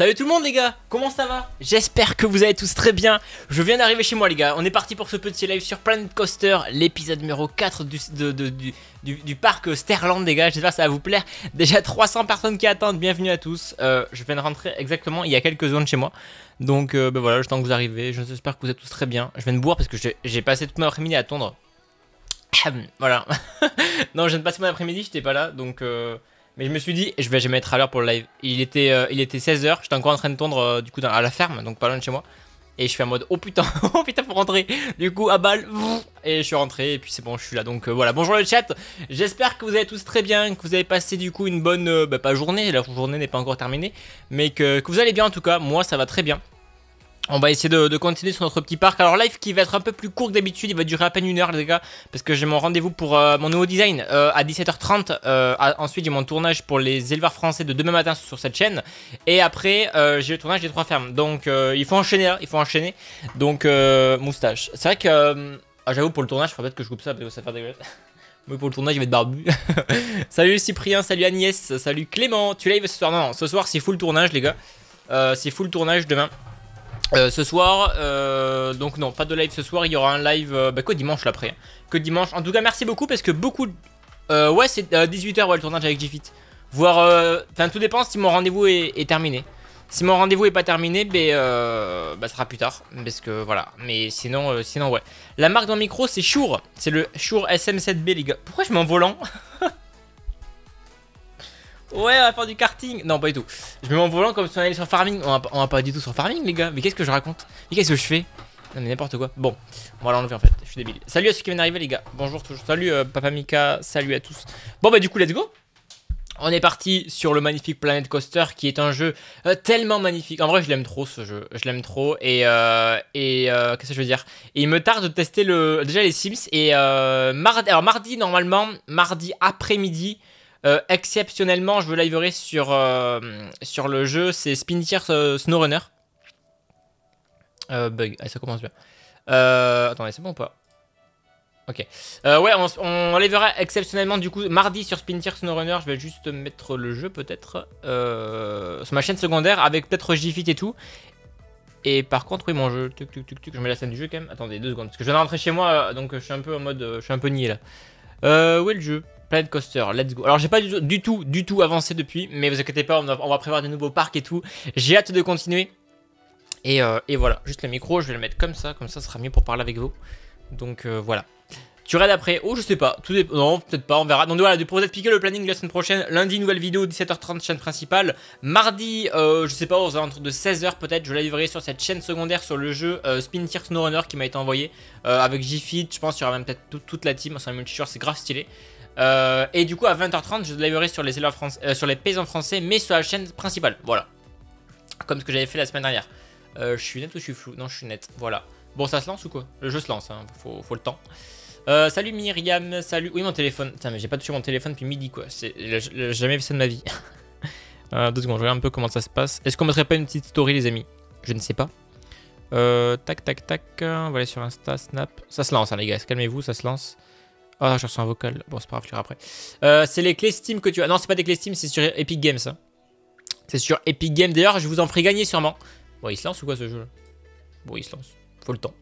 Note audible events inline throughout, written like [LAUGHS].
Salut tout le monde les gars, comment ça va? J'espère que vous allez tous très bien. Je viens d'arriver chez moi les gars, on est parti pour ce petit live sur Planet Coaster, l'épisode numéro 4 du, du, parc Sterland les gars, j'espère que ça va vous plaire. Déjà 300 personnes qui attendent, bienvenue à tous. Euh, je viens de rentrer exactement il y a quelques zones chez moi. Donc euh, ben voilà, j'attends que vous arrivez, j'espère que vous êtes tous très bien. Je viens de boire parce que j'ai passé toute mon après-midi à attendre. [CLEARS THROAT] voilà. [LAUGHS] non, je viens de passer mon après-midi, j'étais pas là, donc... Euh, mais je me suis dit, je vais jamais être à l'heure pour le live. Il était, euh, il était 16h, j'étais encore en train de tondre euh, du coup à la ferme, donc pas loin de chez moi. Et je fais en mode, oh putain, [LAUGHS] oh putain, pour rentrer. Du coup, à balle, [LAUGHS] et je suis rentré, et puis c'est bon, je suis là. Donc euh, voilà, bonjour le chat. J'espère que vous allez tous très bien, que vous avez passé du coup une bonne, bah, pas journée, la journée n'est pas encore terminée, mais que, que vous allez bien en tout cas. Moi, ça va très bien. On va essayer de, continuer sur notre petit parc. Alors live qui va être un peu plus court que d'habitude, il va durer à peine une heure les gars, parce que j'ai mon rendez-vous pour euh, mon nouveau design euh, à 17h30. Euh, ensuite j'ai mon tournage pour les éleveurs français de demain matin sur cette chaîne. Et après j'ai le tournage des trois fermes. Donc il faut enchaîner là, il faut enchaîner. Donc moustache. C'est vrai que ah, j'avoue pour le tournage, il faudrait peut-être que je coupe ça parce que ça fait dégueulasse. [LAUGHS] Mais pour le tournage, il va être barbu. [LAUGHS] salut Cyprien, salut Agnès, salut Clément. Tu live ce soir? Non, ce soir c'est full tournage les gars. c'est full tournage demain. Euh, ce soir, euh, donc non, pas de live ce soir, il y aura un live euh, bah, que dimanche l'après. Que dimanche. En tout cas, merci beaucoup parce que beaucoup. ouais, c'est 18h ouais, le tournage avec Gfit. Voir. Enfin, tout dépend si mon rendez-vous est, terminé. Si mon rendez-vous est pas terminé, ben, bah, ce sera plus tard. Parce que voilà. Mais sinon, sinon ouais. La marque dans le micro, c'est Shure. C'est le Shure SM7B, les gars. Pourquoi je mets en volant? Ouais, on va faire du karting. Non, pas du tout. Je me mets en volant comme si on allait sur farming. On va, pas du tout sur farming, les gars. Mais qu'est-ce que je raconte? Mais qu'est-ce que je fais? Non, mais n'importe quoi. Bon, on va l'enlever en fait. Je suis débile. Salut à ceux qui viennent d'arriver, les gars. Bonjour, toujours. Salut, euh, Papa Mika. Salut à tous. Bon, bah, du coup, let's go. On est parti sur le magnifique Planet Coaster qui est un jeu euh, tellement magnifique. En vrai, je l'aime trop ce jeu. Je l'aime trop. Et, euh, qu'est-ce que je veux dire? Il me tarde de tester le, déjà les Sims. Et mardi, alors mardi, normalement, mardi après-midi, euh, exceptionnellement, je veux liverer sur, euh, sur le jeu, c'est Spin euh, SnowRunner. bug, ça commence bien. attendez, c'est bon ou pas Ok. ouais, on, on exceptionnellement du coup mardi sur Spin SnowRunner. Je vais juste mettre le jeu peut-être sur ma chaîne secondaire avec peut-être Gfit et tout. Et par contre, oui, mon jeu, je mets la scène du jeu quand même. Attendez deux secondes, parce que je viens de rentrer chez moi, donc je suis un peu en mode, je suis un peu niais là. Euh, le jeu? Planet Coaster, let's go. Alors j'ai pas du tout, du tout, avancé depuis, mais vous inquiétez pas, on va, prévoir des nouveaux parcs et tout. J'ai hâte de continuer. Euh, et, voilà, juste le micro, je vais le mettre comme ça, comme ça, ce sera mieux pour parler avec vous. Donc euh, voilà. Tu raides après Oh, je sais pas. Tout Non, peut-être pas, on verra. Donc voilà, pour vous expliquer le planning de la semaine prochaine, lundi, nouvelle vidéo, 17h30, chaîne principale. Mardi, euh, je sais pas, aux alentours de 16h peut-être, je la livrerai sur cette chaîne secondaire sur le jeu Spin Tier SnowRunner qui m'a été envoyé. avec Gfit, je pense qu'il y aura même peut-être toute la team. C'est un multijoueur, c'est grave stylé. Euh, et du coup, à 20h30, je liverai sur les, euh, sur les paysans français, mais sur la chaîne principale. Voilà. Comme ce que j'avais fait la semaine dernière. Euh, je suis net ou je suis flou? Non, je suis net. Voilà. Bon, ça se lance ou quoi? Le jeu se lance, hein. faut, le temps. salut Myriam, salut. Oui, mon téléphone. Putain, mais j'ai pas touché mon téléphone depuis midi, quoi. J'ai jamais vu ça de ma vie. [LAUGHS] deux secondes, je regarde un peu comment ça se passe. Est-ce qu'on mettrait pas une petite story, les amis? Je ne sais pas. tac, tac, tac. On va aller sur Insta, Snap. Ça se lance, hein, les gars. Calmez-vous, ça se lance. Ah, je reçois un vocal. Bon, c'est pas grave, je après. Euh, c'est les clés Steam que tu as. Non, c'est pas des clés Steam, c'est sur Epic Games. Hein. C'est sur Epic Games. D'ailleurs, je vous en ferai gagner sûrement. Bon, il se lance ou quoi ce jeu? Bon, il se lance. Faut le temps.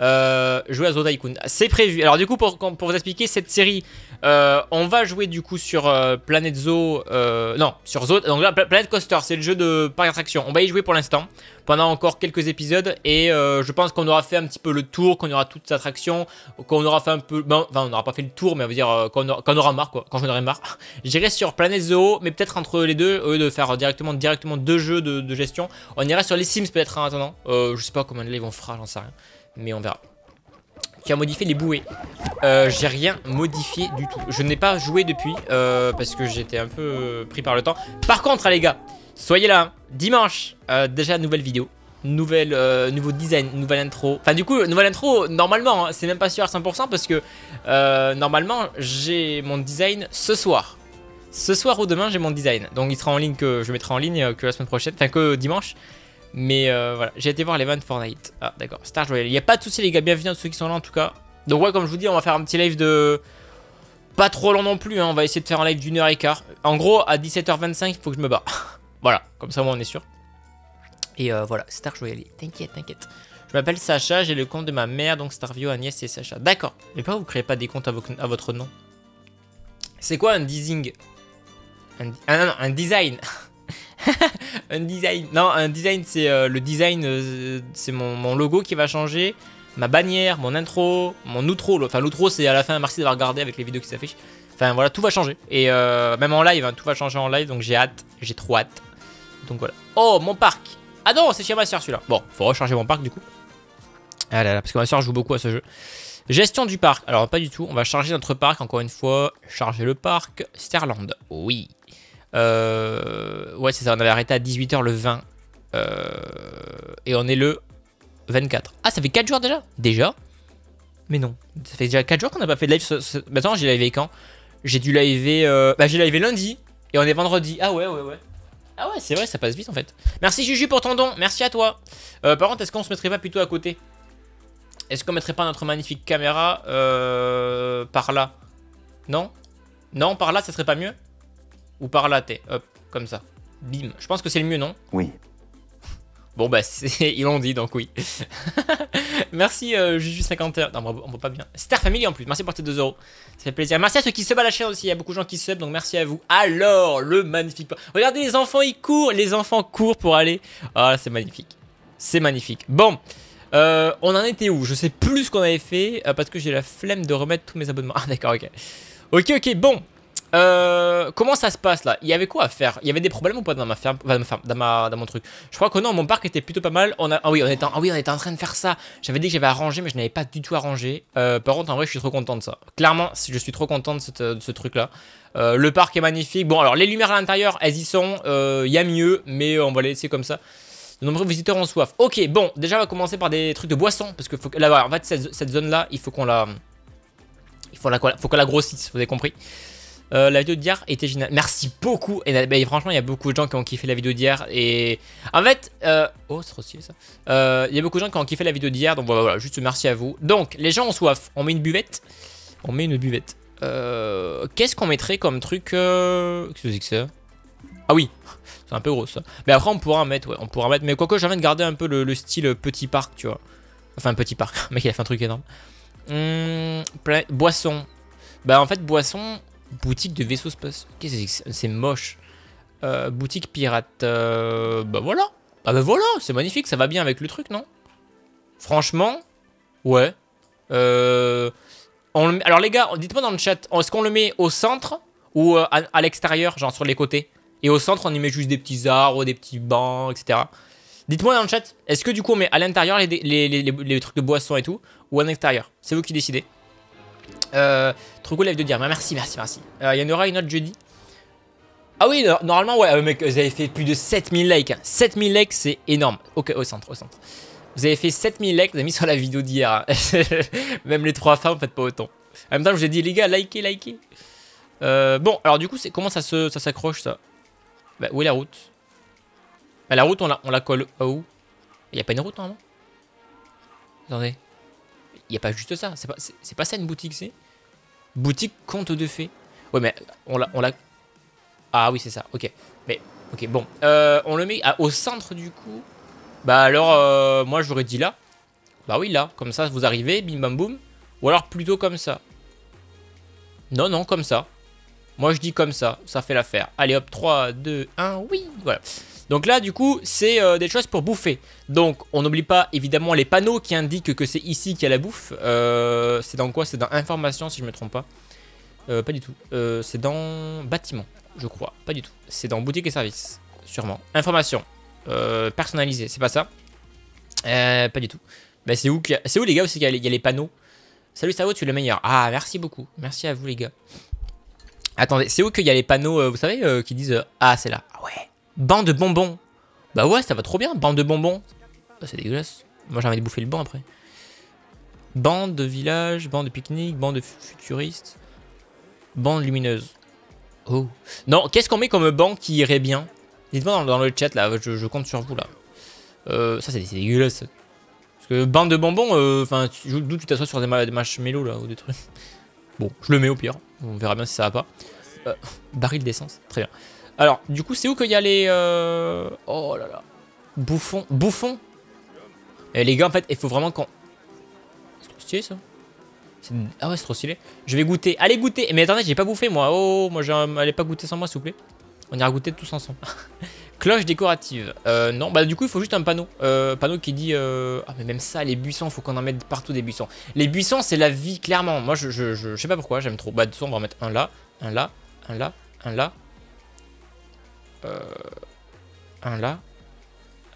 Euh, jouer à Zo C'est prévu. Alors du coup, pour, vous expliquer cette série, euh, on va jouer du coup sur euh, Planet Zoo. Euh, non, sur Zo. Donc là, Planet Coaster, c'est le jeu de parc d'attraction. On va y jouer pour l'instant, pendant encore quelques épisodes. Et je pense qu'on aura fait un petit peu le tour, qu'on aura toutes les attractions, qu'on aura fait un peu... enfin, on n'aura pas fait le tour, mais on va dire qu'on aura, marre, quoi. Quand j'en aurai marre. [LAUGHS] J'irai sur Planet Zoo, mais peut-être entre les deux, au lieu de faire directement, directement deux jeux de, gestion. On ira sur les Sims peut-être en attendant. je sais pas comment les vont faire, j'en sais rien mais on verra. Qui a modifié les bouées euh, J'ai rien modifié du tout. Je n'ai pas joué depuis euh, parce que j'étais un peu pris par le temps. Par contre, les gars, soyez là. Hein. Dimanche, euh, déjà nouvelle vidéo. Nouvelle, nouveau design, nouvelle intro. Enfin, du coup, nouvelle intro, normalement, hein, c'est même pas sûr à 100% parce que normalement, j'ai mon design ce soir. Ce soir ou demain, j'ai mon design. Donc, il sera en ligne que je mettrai en ligne que la semaine prochaine, enfin que dimanche. Mais euh, voilà, j'ai été voir l'event Fortnite. Ah, d'accord, Star Royale. Il n'y a pas de soucis, les gars. Bienvenue à ceux qui sont là en tout cas. Donc, ouais, comme je vous dis, on va faire un petit live de. Pas trop long non plus. Hein. On va essayer de faire un live d'une heure et quart. En gros, à 17h25, il faut que je me barre. [LAUGHS] voilà, comme ça, moi, on est sûr. Et euh, voilà, Star, aller. T'inquiète, t'inquiète. Je m'appelle Sacha, j'ai le compte de ma mère, donc Starvio, Agnès et Sacha. D'accord. Mais pourquoi vous créez pas des comptes à, votre nom C'est quoi un deasing un, ah un design [LAUGHS] [LAUGHS] Un design. Non, un design, c'est euh, le design, euh, c'est mon, logo qui va changer. Ma bannière, mon intro, mon outro. Enfin, l'outro, c'est à la fin, merci d'avoir regardé avec les vidéos qui s'affichent. Enfin, voilà, tout va changer. Et euh, même en live, hein, tout va changer en live, donc j'ai hâte. J'ai trop hâte. Donc voilà. Oh, mon parc Ah non, c'est chez ma soeur celui-là. Bon, faut recharger mon parc du coup. Ah là là, parce que ma soeur joue beaucoup à ce jeu. Gestion du parc. Alors, pas du tout. On va charger notre parc, encore une fois. Charger le parc. Sterland. Oui. Euh, ouais, c'est ça. On avait arrêté à 18h le 20. Euh, et on est le 24. Ah, ça fait 4 jours déjà? Déjà Mais non. Ça fait déjà 4 jours qu'on n'a pas fait de live. Ce, Maintenant, j'ai live quand? J'ai dû live. Euh... Bah, j'ai live lundi. Et on est vendredi. Ah ouais, ouais, ouais. Ah ouais, c'est vrai, ça passe vite en fait. Merci Juju pour ton don. Merci à toi. Euh, par contre, est-ce qu'on se mettrait pas plutôt à côté? Est-ce qu'on mettrait pas notre magnifique caméra euh, par là? Non? Non, par là, ça serait pas mieux? Ou par là, t'es Hop, comme ça. Bim. Je pense que c'est le mieux, non Oui. Bon bah [LAUGHS] ils l'ont dit donc oui. [LAUGHS] merci euh, Juju51. Non on voit pas bien. Star Family en plus. Merci pour tes 2 euros. Ça fait plaisir. Merci à ceux qui se à la chaîne aussi. Il y a beaucoup de gens qui se donc merci à vous. Alors le magnifique. Regardez les enfants ils courent. Les enfants courent pour aller. Ah c'est magnifique. C'est magnifique. Bon. Euh, on en était où? Je sais plus ce qu'on avait fait euh, parce que j'ai la flemme de remettre tous mes abonnements. [LAUGHS] Ah d'accord ok. Ok ok bon. Euh, comment ça se passe là? Il y avait quoi à faire? Il y avait des problèmes ou pas dans ma ferme, dans, ma, dans mon truc? Je crois que non, mon parc était plutôt pas mal. Ah, oui, on était, en, ah oui, on était en train de faire ça. J'avais dit que j'avais arrangé, mais je n'avais pas du tout arrangé. Euh, par contre, en vrai, je suis trop content de ça. Clairement, je suis trop content de, ce truc là. Euh, le parc est magnifique. Bon, alors les lumières à l'intérieur, elles y sont. Il y a mieux, mais on va les laisser comme ça. De nombreux visiteurs ont soif. Ok, bon, déjà on va commencer par des trucs de boisson. Parce que, là, en fait, cette, zone là, il faut qu'on la. Il faut, la, faut qu'on la grossisse, vous avez compris? Euh, la vidéo d'hier était géniale. Merci beaucoup. Et bah, franchement, il y a beaucoup de gens qui ont kiffé la vidéo d'hier. Et en fait, euh... oh, c'est trop stylé ça. Euh, il y a beaucoup de gens qui ont kiffé la vidéo d'hier. Donc voilà, juste merci à vous. Donc, les gens ont soif. On met une buvette. On met une buvette. Qu'est-ce qu'on mettrait comme truc Qu'est-ce que c'est que ça? Ah oui, [LAUGHS] c'est un peu gros ça. Mais après, on pourra en mettre. Ouais, on pourra mettre. Mais quoique, j'ai envie de garder un peu le, style petit parc, tu vois. Enfin, petit parc. [LAUGHS] mec, il a fait un truc énorme. Hum, boisson. Bah, en fait, boisson. Boutique de vaisseau spatial. Qu'est-ce que c'est moche. Euh, boutique pirate. Euh, bah voilà. Ah bah voilà, c'est magnifique, ça va bien avec le truc, non? Franchement, ouais. Euh, Alors les gars, dites-moi dans le chat, est-ce qu'on le met au centre ou à, l'extérieur, genre sur les côtés? Et au centre, on y met juste des petits arbres, des petits bancs, etc. Dites-moi dans le chat, est-ce que du coup on met à l'intérieur les, trucs de boisson et tout, ou à l'extérieur? C'est vous qui décidez. Euh, trop cool live de dire. Merci, merci, merci. Euh, il y en aura une autre jeudi. Ah oui, normalement, ouais, euh, mec, vous avez fait plus de 7000 likes. 7000 likes, c'est énorme. Ok, au centre, au centre. Vous avez fait 7000 likes, vous avez mis sur la vidéo d'hier. Hein. [LAUGHS] Même les trois femmes, faites pas autant. En même temps, je vous ai dit, les gars, likez, likez. Euh, bon, alors du coup, comment ça s'accroche, ça, ça? Bah, Où est la route? Bah, La route, on la, on la colle où? Il n'y a pas une route, normalement? Attendez. Il a pas juste ça. C'est pas, pas ça une boutique, c'est? Boutique conte de fées. Ouais, mais on l'a. On l'a... Ah oui, c'est ça. Ok. Mais, ok, bon. Euh, on le met au centre du coup. Bah alors, euh, moi j'aurais dit là. Bah oui, là. Comme ça, vous arrivez, bim bam boum. Ou alors plutôt comme ça. Non, non, comme ça. Moi je dis comme ça. Ça fait l'affaire. Allez hop, 3, 2, 1, oui. Voilà. Donc là, du coup, c'est euh, des choses pour bouffer. Donc, on n'oublie pas, évidemment, les panneaux qui indiquent que c'est ici qu'il y a la bouffe. Euh, c'est dans quoi? C'est dans information, si je me trompe pas. Euh, pas du tout. c'est dans bâtiment, je crois. Pas du tout. C'est dans boutique et services, sûrement. Information. personnalisé, c'est pas ça? Pas du tout. C'est où, c'est où les gars, aussi qu'il y, a les panneaux? Salut Savo, tu es le meilleur. Ah, merci beaucoup. Merci à vous, les gars. Attendez, c'est où qu'il y a les panneaux, vous savez, qui disent Ah, c'est là. Ah ouais. Banc de bonbons. Bah ouais, ça va trop bien, banc de bonbons. Bah, c'est dégueulasse. Moi j'ai envie de bouffer le banc après. Bande de village, bande de pique-nique, bande de futuriste, bande lumineuse. Oh. Non, qu'est-ce qu'on met comme banc qui irait bien? Dites-moi dans, le chat là, je, compte sur vous là. Euh, ça c'est dégueulasse. Parce que bande de bonbons, euh, enfin, d'où tu t'assois sur des, des marshmallows là ou des trucs? Bon, je le mets au pire. On verra bien si ça va pas. Euh, baril d'essence, très bien. Alors, du coup, c'est où qu'il y a les... Euh, oh là là. Bouffon. Bouffon Et les gars, en fait, il faut vraiment qu'on... C'est trop stylé, ça. Ah ouais, c'est trop stylé. Je vais goûter. Allez, goûter Mais attendez, j'ai pas bouffé, moi. Oh, moi, j'allais pas goûter sans moi, s'il vous plaît. On ira goûter tous ensemble. [LAUGHS] Cloche décorative. Euh, non, bah du coup, il faut juste un panneau. Euh, panneau qui dit... Euh... Ah, mais même ça, les buissons, faut qu'on en mette partout des buissons. Les buissons, c'est la vie, clairement. Moi, je, je, je, sais pas pourquoi, j'aime trop. Bah, de toute façon, on va en mettre un là, un là, un là, un là. Euh... Un là,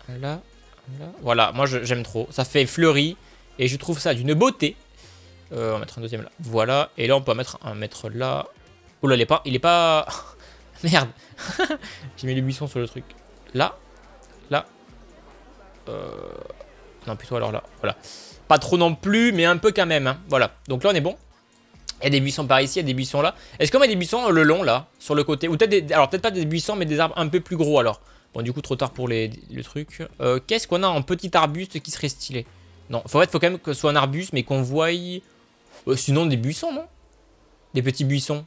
un là, un là. Voilà, moi, j'aime trop. Ça fait fleuri. Et je trouve ça d'une beauté. Euh, on va mettre un deuxième là. Voilà. Et là, on peut mettre un mettre là. Oh là, il est pas... Il est pas... [LAUGHS] Merde. [LAUGHS] J'ai mis les buissons sur le truc. Là. Là. Euh... Non, plutôt alors là. Voilà. Pas trop non plus, mais un peu quand même. Hein. Voilà. Donc là, on est bon. Il y a des buissons par ici, il y a des buissons là. Est-ce qu'on met des buissons le long là, sur le côté? Ou peut-être des... Alors peut-être pas des buissons, mais des arbres un peu plus gros alors. Bon, du coup, trop tard pour les, le truc. Euh, Qu'est-ce qu'on a en petit arbuste qui serait stylé? Non, faut, faut quand même que ce soit un arbuste, mais qu'on voie... Euh, sinon, des buissons, non? Des petits buissons.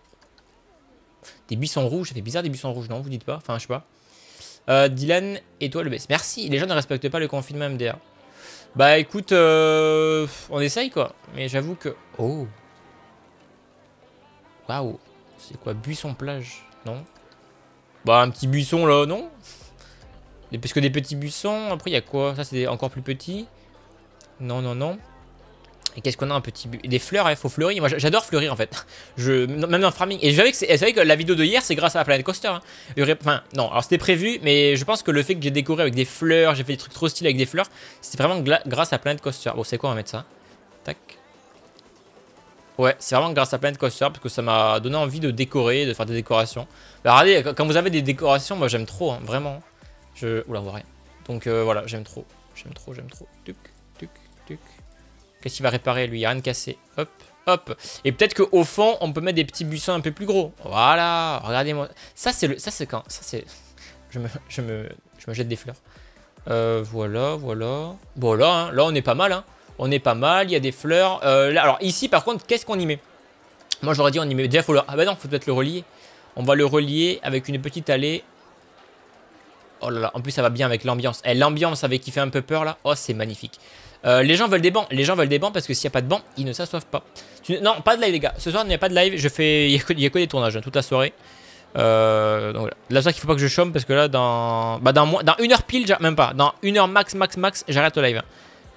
Des buissons rouges, ça fait bizarre des buissons rouges, non Vous dites pas? Enfin, je sais pas. Euh, Dylan, étoile baisse. Merci, les gens ne respectent pas le confinement MDR. Bah écoute, on essaye quoi. Mais j'avoue que... Oh Waouh C'est quoi Buisson plage Non? Bah un petit buisson là, non? Parce que des petits buissons, après il y a quoi? Ça c'est encore plus petit? Non, non, non. Et qu'est-ce qu'on a un petit Des fleurs, il faut fleurir. Moi j'adore fleurir en fait. [LAUGHS] Je... Même dans farming. Et je savais que la vidéo de hier c'est grâce à la Planet Coaster. Hein. Enfin, non, alors c'était prévu, mais je pense que le fait que j'ai décoré avec des fleurs, j'ai fait des trucs trop stylés avec des fleurs, c'est vraiment grâce à Planet Coaster. Bon, c'est quoi, on va mettre ça? Ouais, c'est vraiment grâce à Planet Coaster parce que ça m'a donné envie de décorer, de faire des décorations. Bah, regardez, quand vous avez des décorations, moi j'aime trop, hein, vraiment. Je... Oula, on voit rien. Donc euh, voilà, j'aime trop. J'aime trop, j'aime trop. Tuc, tuc, tuc. Qu'est-ce qu'il va réparer lui? Il a rien de cassé. Hop, hop. Et peut-être qu'au fond, on peut mettre des petits buissons un peu plus gros. Voilà, regardez-moi. Ça, c'est le... Quand Ça, c'est... Je me... Je, me... je me jette des fleurs. Euh, voilà, voilà. Bon, là, hein, là, on est pas mal. Hein. On est pas mal, il y a des fleurs. Euh, alors, ici, par contre, qu'est-ce qu'on y met? Moi, j'aurais dit, on y met... Déjà, faut le... Ah bah non, faut peut-être le relier. On va le relier avec une petite allée. Oh là là, en plus, ça va bien avec l'ambiance. Eh, l'ambiance avec qui fait un peu peur, là. Oh, c'est magnifique. Euh, les gens veulent des bancs. Les gens veulent des bancs parce que s'il n'y a pas de bancs, ils ne s'assoivent pas. Non, pas de live, les gars. Ce soir, il n'y a pas de live. Je fais... Il n'y a, que des tournages hein, toute la soirée. Euh, donc voilà. Là, ça qu'il faut pas que je chôme parce que là, dans, bah, dans, dans une heure pile, même pas. Dans une heure max, max, max, j'arrête le live.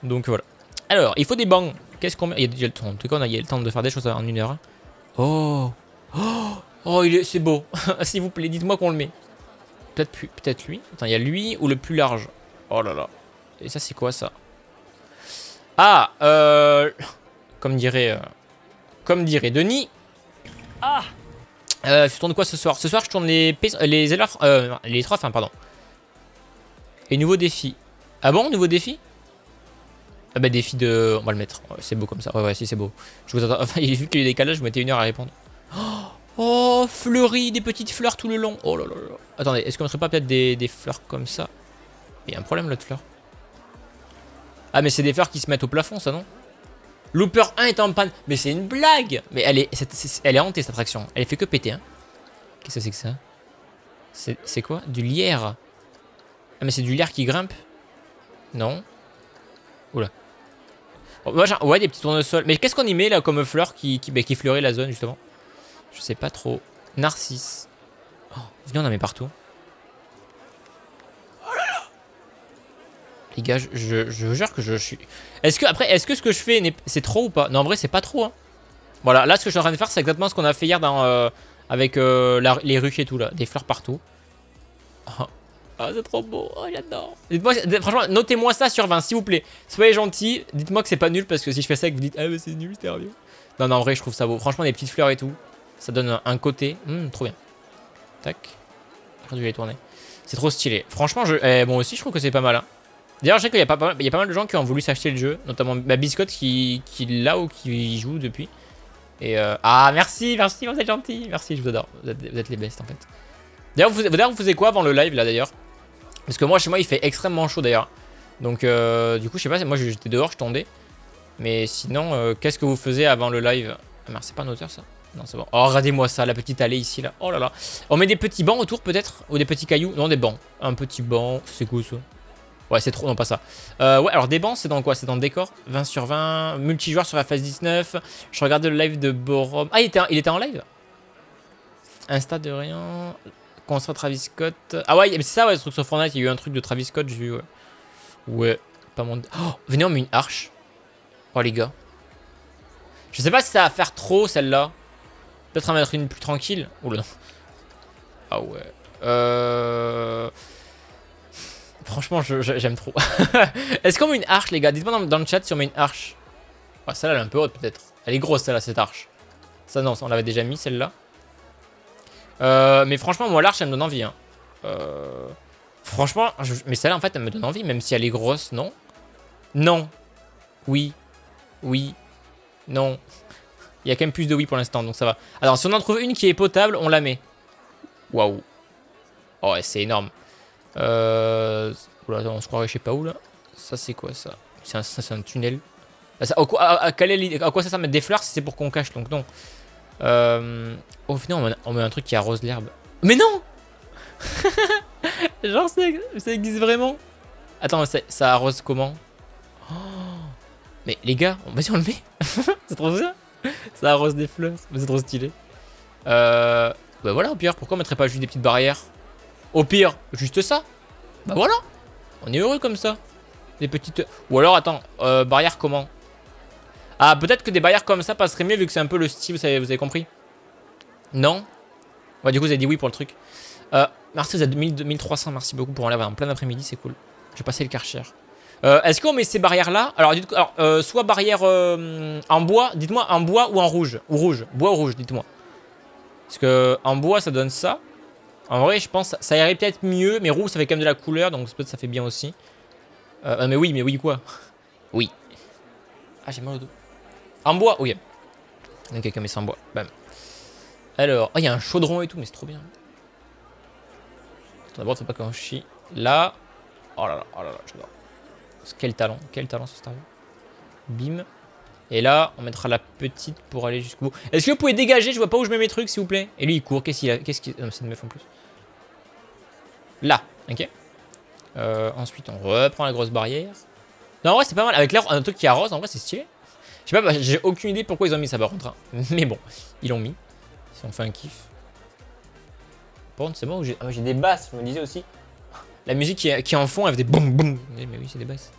Donc voilà. Alors, il faut des bancs. Qu'est-ce qu'on met? Il y a déjà le temps. En tout cas, on a, il y a le temps de faire des choses en une heure. Hein. Oh Oh, oh c'est beau. [LAUGHS] S'il vous plaît, dites-moi qu'on le met. Peut-être peut-être lui. Attends, il y a lui ou le plus large? Oh là là. Et ça, c'est quoi ça? Ah, euh... Comme dirait... Euh, comme dirait Denis. Ah euh, Je tourne quoi ce soir? Ce soir, je tourne les... Les élèves... Euh, les trois, enfin, pardon. Et nouveau défi. Ah bon, nouveau défi? Ah bah, défi de... On va le mettre. c'est beau comme ça. Ouais, ouais, si, c'est beau. Je vous attends... [LAUGHS] Enfin, vu qu'il y a eu des décalage, je mettais une heure à répondre. [GASPS] Oh, fleurie, des petites fleurs tout le long. Oh là là là. Attendez, est-ce qu'on ne serait pas peut-être des, fleurs comme ça? Il y a un problème, l'autre fleur. Ah, mais c'est des fleurs qui se mettent au plafond, ça, non? Looper 1 est en panne. Mais c'est une blague Mais elle est, elle est hantée, cette attraction. Elle fait que péter, hein. Qu'est-ce que c'est que ça? C'est quoi? Du lierre. Ah, mais c'est du lierre qui grimpe? Non Oula. Ouais, des petits tournesols. Mais qu'est-ce qu'on y met, là, comme fleurs qui, qui fleurit la zone, justement? Je sais pas trop. Narcisse. Oh, venez, on en met partout. Les gars, je, je, jure que je, suis... Est-ce que, après, est-ce que ce que je fais, c'est trop ou pas? Non, en vrai, c'est pas trop. Hein. Voilà, là, ce que je suis en train de faire, c'est exactement ce qu'on a fait hier dans, euh, avec euh, les ruches et tout, là. Des fleurs partout. Oh, c'est trop beau. Oh, j'adore. Dites-moi, franchement, notez-moi ça sur 20, s'il vous plaît. Soyez gentils. Dites-moi que c'est pas nul, parce que si je fais ça et que vous dites, ah, mais c'est nul, c'est sérieux. Non, non, en vrai, je trouve ça beau. Franchement, des petites fleurs et tout. Ça donne un, côté. Hum, trop bien. Tac. Je vais les tourner. C'est trop stylé. Franchement, je... Eh, bon aussi, je trouve que c'est pas mal. Hein. D'ailleurs, je sais qu'il y, a pas mal de gens qui ont voulu s'acheter le jeu, notamment bah, Biscotte qui, qui l'a ou qui y joue depuis. Et euh... Ah, merci, merci, vous êtes gentil. Merci, je vous adore. Vous êtes, les best en fait. D'ailleurs, vous, vous faisiez quoi avant le live là d'ailleurs? Parce que moi, chez moi, il fait extrêmement chaud d'ailleurs. Donc, euh, du coup, je sais pas, moi j'étais dehors, je tondais. Mais sinon, euh, qu'est-ce que vous faisiez avant le live? Ah, merde, c'est pas un auteur ça Non, c'est bon. Oh, regardez-moi ça, la petite allée ici là. Oh là là. On met des petits bancs autour peut-être? Ou des petits cailloux? Non, des bancs. Un petit banc, c'est cool ça. Ouais, c'est trop, non, pas ça. Euh, ouais, alors des bancs, c'est dans quoi? C'est dans le décor? 20 sur 20, multijoueur sur la phase 19. Je regardais le live de Borom. Ah, il était, il était en live? Insta de rien. Concert Travis Scott. Ah ouais, mais c'est ça, ouais, ce truc sur Fortnite, il y a eu un truc de Travis Scott, j'ai vu, ouais. Ouais, pas mon... Oh, venez, on met une arche. Oh, les gars. Je sais pas si ça va faire trop, celle-là. Peut-être en mettre une plus tranquille. Oula, non. Ah ouais. Euh... Franchement, j'aime trop. [LAUGHS] Est-ce qu'on met une arche, les gars? Dites-moi dans, le chat si on met une arche. Ah, celle-là, elle est un peu haute, peut-être. Elle est grosse, celle-là, cette arche. Ça, non, on l'avait déjà mis, celle-là. Euh, mais franchement, moi, l'arche, elle me donne envie. Hein. Euh, franchement, mais celle-là, en fait, elle me donne envie, même si elle est grosse, non Non. Oui. Oui. Non. Il y a quand même plus de oui pour l'instant, donc ça va. Alors, si on en trouve une qui est potable, on la met. Waouh. Oh, c'est énorme. Euh... on se croirait je sais pas où, là. Ça, c'est quoi, ça? C'est un, un, tunnel. À, à, à, quoi ça sert mettre des fleurs si c'est pour qu'on cache, donc non. Euh... Au final, on met, un truc qui arrose l'herbe. Mais non [LAUGHS] Genre, ça, existe vraiment Attends, ça, arrose comment [GASPS] Mais les gars, vas-y, on le met [LAUGHS] C'est trop ça Ça arrose des fleurs. Mais c'est trop stylé. Euh... Bah voilà, au pire, pourquoi on mettrait pas juste des petites barrières? Au pire, juste ça Bah voilà On est heureux comme ça. Des petites... Ou alors, attends, euh, barrières comment? Ah, peut-être que des barrières comme ça passeraient mieux vu que c'est un peu le style, vous avez compris? Non Ouais, du coup, vous avez dit oui pour le truc. Euh, merci, vous êtes 2300. Merci beaucoup pour en l'avoir en plein après-midi, c'est cool. Je vais passer le karcher. Euh, Est-ce qu'on met ces barrières-là? Alors, alors euh, soit barrière en bois, dites-moi en bois ou en rouge? Ou rouge. Bois ou rouge, dites-moi. Parce que en bois, ça donne ça. En vrai, je pense ça irait peut-être mieux. Mais rouge, ça fait quand même de la couleur. Donc peut-être ça fait bien aussi. Mais oui, mais oui, quoi? Oui. Ah, j'ai mal au dos. En bois, oui. Ok, quelqu'un met ça en bois. Bam. Alors, oh, il y a un chaudron et tout, mais c'est trop bien. D'abord, c'est pas qu'on chie. Là. Oh là là, oh là là, j'adore. Quel talent, quel talent ce Star Bim. Et là, on mettra la petite pour aller jusqu'au bout. Est-ce que vous pouvez dégager? Je vois pas où je mets mes trucs, s'il vous plaît. Et lui, il court. Qu'est-ce qu'il a? Qu'est-ce qu'il. Non, c'est une meuf en plus. Là, ok. Euh, ensuite, on reprend la grosse barrière. Non, en vrai, c'est pas mal. Avec l'air, un truc qui arrose, en vrai, c'est stylé. Je sais pas, bah, j'ai aucune idée pourquoi ils ont mis ça par contre. Hein. [LAUGHS] Mais bon, ils l'ont mis on fait un kiff. Par contre, c'est bon, ah, j'ai des basses, je me disais aussi. La musique qui, qui est en fond, elle faisait boum boum. Mais, oui, c'est des basses.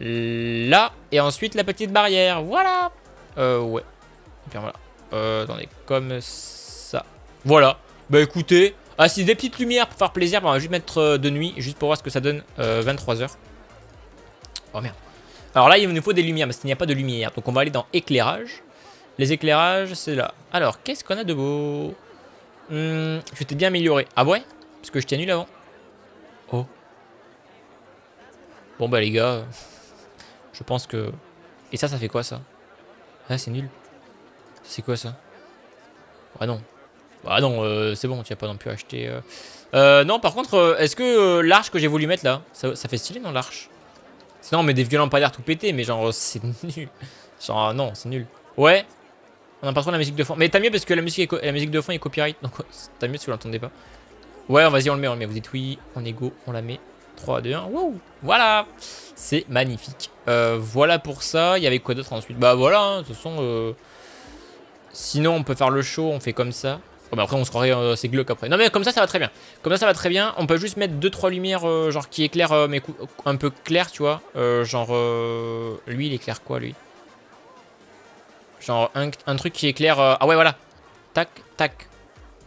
Là, et ensuite la petite barrière. Voilà. Euh, ouais. Et puis voilà. Euh, attendez, comme ça. Voilà. Bah écoutez, ah si des petites lumières pour faire plaisir, bah, on va juste mettre euh, de nuit, juste pour voir ce que ça donne 23h. Euh, oh merde. Alors là, il nous faut des lumières, mais il n'y a pas de lumière. Donc on va aller dans éclairage. Les éclairages, c'est là. Alors, qu'est-ce qu'on a de beau? Hmm, Je t'ai bien amélioré. Ah ouais? Parce que je t'ai nul avant. Oh. Bon bah les gars, je pense que... Et ça, ça fait quoi ça? Ah, c'est nul. C'est quoi ça? Ah non. Ah non, euh, c'est bon, tu vas pas non plus acheter... Euh... Euh, non, par contre, euh, est-ce que l'arche que j'ai voulu mettre là, ça, fait stylé non l'arche? Sinon on met des violents l'air tout pété, mais genre [LAUGHS] c'est nul. Genre non, c'est nul. Ouais, on a pas trop la musique de fond. Mais t'as mieux parce que la musique, la musique de fond est copyright. Donc t'as mieux si vous l'entendez pas. Ouais, vas-y, on le met, on le met. Vous dites oui, on est go, on la met. 3, 2, 1. Wow Voilà C'est magnifique. Euh, voilà pour ça. Il y avait quoi d'autre ensuite? Bah voilà, hein, toute façon. Euh, sinon, on peut faire le show, on fait comme ça. Oh, bah après, on se croirait euh, c'est glauque après. Non, mais comme ça, ça va très bien. Comme ça, ça va très bien. On peut juste mettre 2-3 lumières, genre qui éclairent, mais un peu clair, tu vois. genre, lui, il éclaire quoi, lui? Genre un, truc qui éclaire... Euh, ah ouais, voilà. Tac, tac.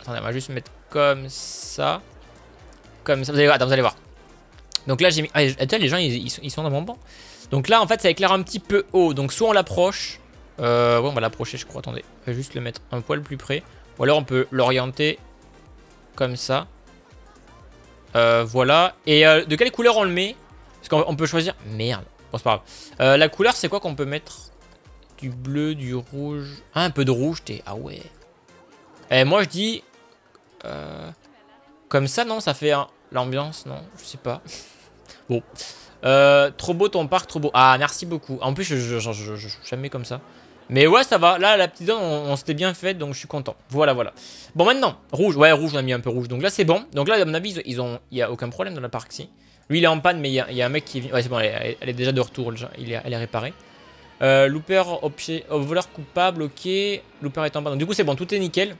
Attendez, on va juste mettre comme ça. Comme ça. Vous allez, vous allez voir. Donc là, j'ai mis... Ah, les gens, ils, sont dans mon banc. Donc là, en fait, ça éclaire un petit peu haut. Donc soit on l'approche. Euh, ouais, on va l'approcher, je crois. Attendez. On va juste le mettre un poil plus près. Ou alors, on peut l'orienter comme ça. Euh, voilà. Et de quelle couleur on le met? Parce qu'on peut choisir... Merde. Bon, c'est pas grave. la couleur, c'est quoi qu'on peut mettre? Du bleu, du rouge. Ah, un peu de rouge, t'es... Ah ouais. Et eh, moi, je dis... Euh, comme ça, non Ça fait l'ambiance, non Je sais pas. [LAUGHS] bon. Euh, trop beau ton parc, trop beau. Ah, merci beaucoup. En plus, je, je, je, jamais comme ça. Mais ouais, ça va. Là, la petite zone, on, s'était bien fait, donc je suis content. Voilà, voilà. Bon, maintenant, rouge. Ouais, rouge, on a mis un peu rouge. Donc là, c'est bon. Donc là, à mon avis, il n'y a aucun problème dans la parc si. Lui, il est en panne, mais il y, a, un mec qui vient. Ouais, c'est bon, elle, est déjà de retour. Elle est réparée. Euh, looper, objet, voleur coupable, ok. Looper est en panne. Donc, du coup, c'est bon, tout est nickel.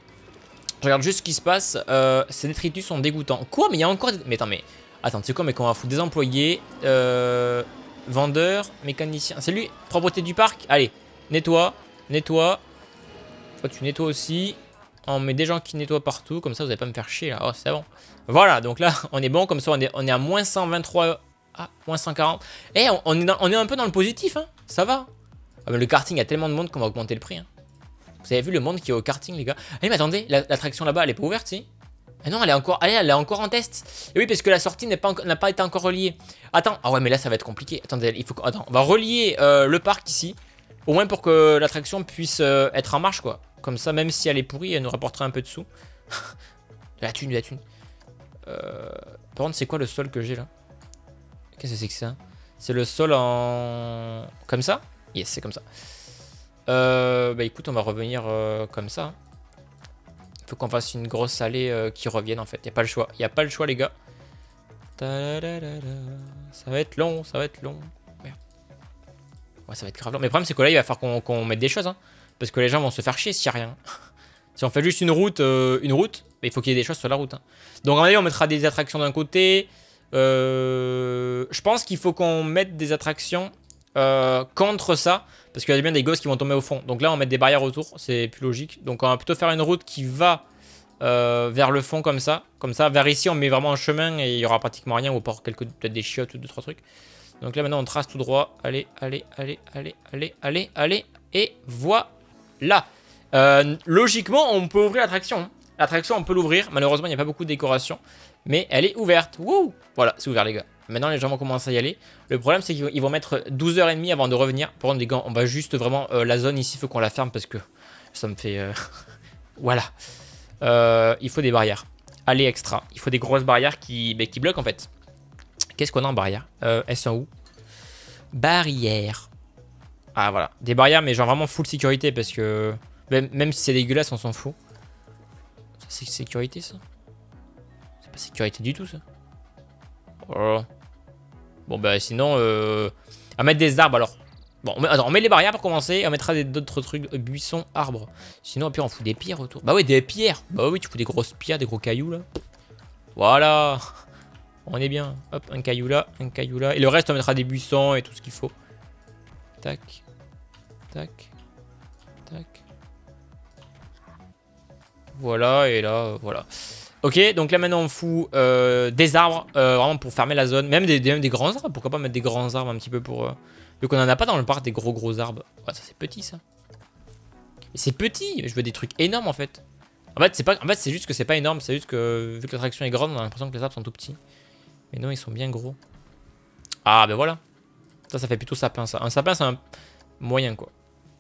Je regarde juste ce qui se passe. Euh, ces détritus sont dégoûtants. Quoi Mais il y a encore des... Mais attends, mais... Attends, sais quoi, mais qu'on va foutre des employés. Euh... Vendeur, mécanicien. C'est lui Propreté du parc Allez, nettoie, nettoie. Toi, tu nettoies aussi. On met des gens qui nettoient partout. Comme ça, vous n'allez pas me faire chier, là. Oh, c'est bon. Voilà, donc là, [LAUGHS] on est bon. Comme ça, on est, on est à moins 123... Ah, moins 140. Eh, on, est on est un peu dans le positif, hein. Ça va. Ah, le karting, il y a tellement de monde qu'on va augmenter le prix, hein. Vous avez vu le monde qui est au karting, les gars? Eh, mais attendez, l'attraction là-bas, elle est pas ouverte, si? Ah non, elle est encore, allez, elle est encore en test. Et oui, parce que la sortie n'a pas, été encore reliée. Attends, ah ouais, mais là, ça va être compliqué. Attendez, il faut, attends, on va relier euh, le parc ici. Au moins pour que l'attraction puisse euh, être en marche, quoi. Comme ça, même si elle est pourrie, elle nous rapportera un peu de sous. [LAUGHS] la thune, la thune. Euh... Par contre, c'est quoi le sol que j'ai là? Qu'est-ce que c'est que ça? C'est le sol en... Comme ça? Yes, c'est comme ça. Euh, bah écoute, on va revenir euh, comme ça. Il faut qu'on fasse une grosse allée euh, qui revienne en fait. Il a pas le choix. Il a pas le choix les gars. Ça va être long, ça va être long. Ouais, ça va être grave long. Mais le problème c'est que là, il va falloir qu'on mette des choses. Hein. parce que les gens vont se faire chier s'il n'y a rien. [LAUGHS] si on fait juste une route, une route, il faut qu'il y ait des choses sur la route. Hein. Donc en on mettra des attractions d'un côté. je pense qu'il faut qu'on mette des attractions contre ça. Parce qu'il y a bien des gosses qui vont tomber au fond. Donc là, on mettre des barrières autour. C'est plus logique. Donc on va plutôt faire une route qui va euh, vers le fond comme ça. Comme ça, vers ici, on met vraiment un chemin et il y aura pratiquement rien. Ou quelques peut-être des chiottes ou deux, trois trucs. Donc là, maintenant, on trace tout droit. Allez, allez, allez, allez, allez, allez, allez. Et voilà. Euh, logiquement, on peut ouvrir l'attraction. Hein. L'attraction, on peut l'ouvrir. Malheureusement, il n'y a pas beaucoup de décoration. Mais elle est ouverte. Wouh Voilà, c'est ouvert, les gars. Maintenant, les gens vont commencer à y aller. Le problème, c'est qu'ils vont mettre 12h30 avant de revenir. Pour rendre des gants, on va juste vraiment... Euh, la zone ici, il faut qu'on la ferme parce que ça me fait... Euh, [LAUGHS] voilà. Euh, il faut des barrières. Allez, extra. Il faut des grosses barrières qui, qui bloquent, en fait. Qu'est-ce qu'on a en barrière? Elles sont où Barrières. Ah, voilà. Des barrières, mais genre vraiment full sécurité parce que... Même, si c'est dégueulasse, on s'en fout. C'est sécurité, ça? C'est pas sécurité du tout, ça. Oh. Bon, bah sinon, euh, à mettre des arbres alors. Bon, on met, attends, on met les barrières pour commencer. on mettra d'autres trucs, euh, buissons, arbres. Sinon, pire, on fout des pierres autour. Bah oui, des pierres. Bah oui, tu fous des grosses pierres, des gros cailloux là. Voilà. On est bien. Hop, un caillou là, un caillou là. Et le reste, on mettra des buissons et tout ce qu'il faut. Tac. Tac. Tac. Voilà, et là, voilà. Ok, donc là maintenant on fout euh, des arbres, euh, vraiment pour fermer la zone. Même des, grands arbres, pourquoi pas mettre des grands arbres un petit peu pour... Euh, vu qu'on en a pas dans le parc des gros gros arbres. Ouais, ça c'est petit ça. C'est petit, je veux des trucs énormes en fait. En fait, c'est pas, en fait, juste que c'est pas énorme, c'est juste que vu que l'attraction est grande, on a l'impression que les arbres sont tout petits. Mais non, ils sont bien gros. Ah, ben voilà. Ça, ça fait plutôt sapin, ça. Un sapin, c'est un moyen, quoi.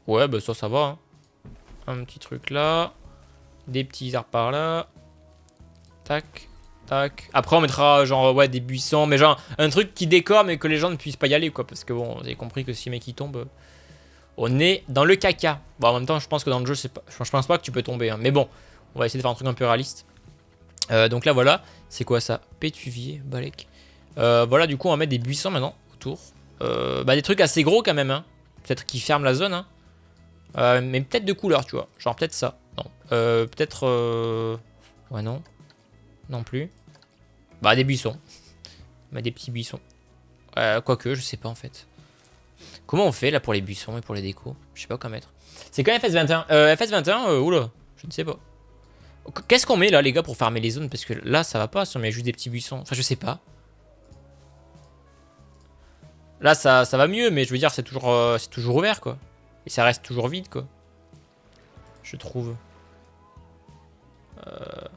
Ouais, bah ça, ça va. Hein. Un petit truc là. Des petits arbres par là. Tac, tac. Après, on mettra genre ouais des buissons, mais genre un truc qui décore, mais que les gens ne puissent pas y aller, quoi. Parce que bon, vous avez compris que si mec il tombe, on est dans le caca. Bon, en même temps, je pense que dans le jeu, pas, je pense pas que tu peux tomber. Hein. Mais bon, on va essayer de faire un truc un peu réaliste. Euh, donc là, voilà. C'est quoi ça? Pétuvier, balèque. Euh, voilà, du coup, on va mettre des buissons maintenant autour. Euh, bah, des trucs assez gros quand même. Hein. Peut-être qui ferment la zone. Hein. mais peut-être de couleur, tu vois. Genre peut-être ça. Non. peut-être... Ouais, non. Non plus. Bah, des buissons. Bah, des petits buissons. Euh, quoique, je sais pas en fait. Comment on fait là pour les buissons et pour les décos? Je sais pas quoi mettre. C'est quand FS21 euh, FS21, euh, oula, je ne sais pas. Qu'est-ce qu'on met là les gars pour farmer les zones? Parce que là ça va pas si on met juste des petits buissons. Enfin je sais pas. Là ça, va mieux mais je veux dire c'est toujours, euh, c'est toujours ouvert quoi. Et ça reste toujours vide quoi. Je trouve. Euh...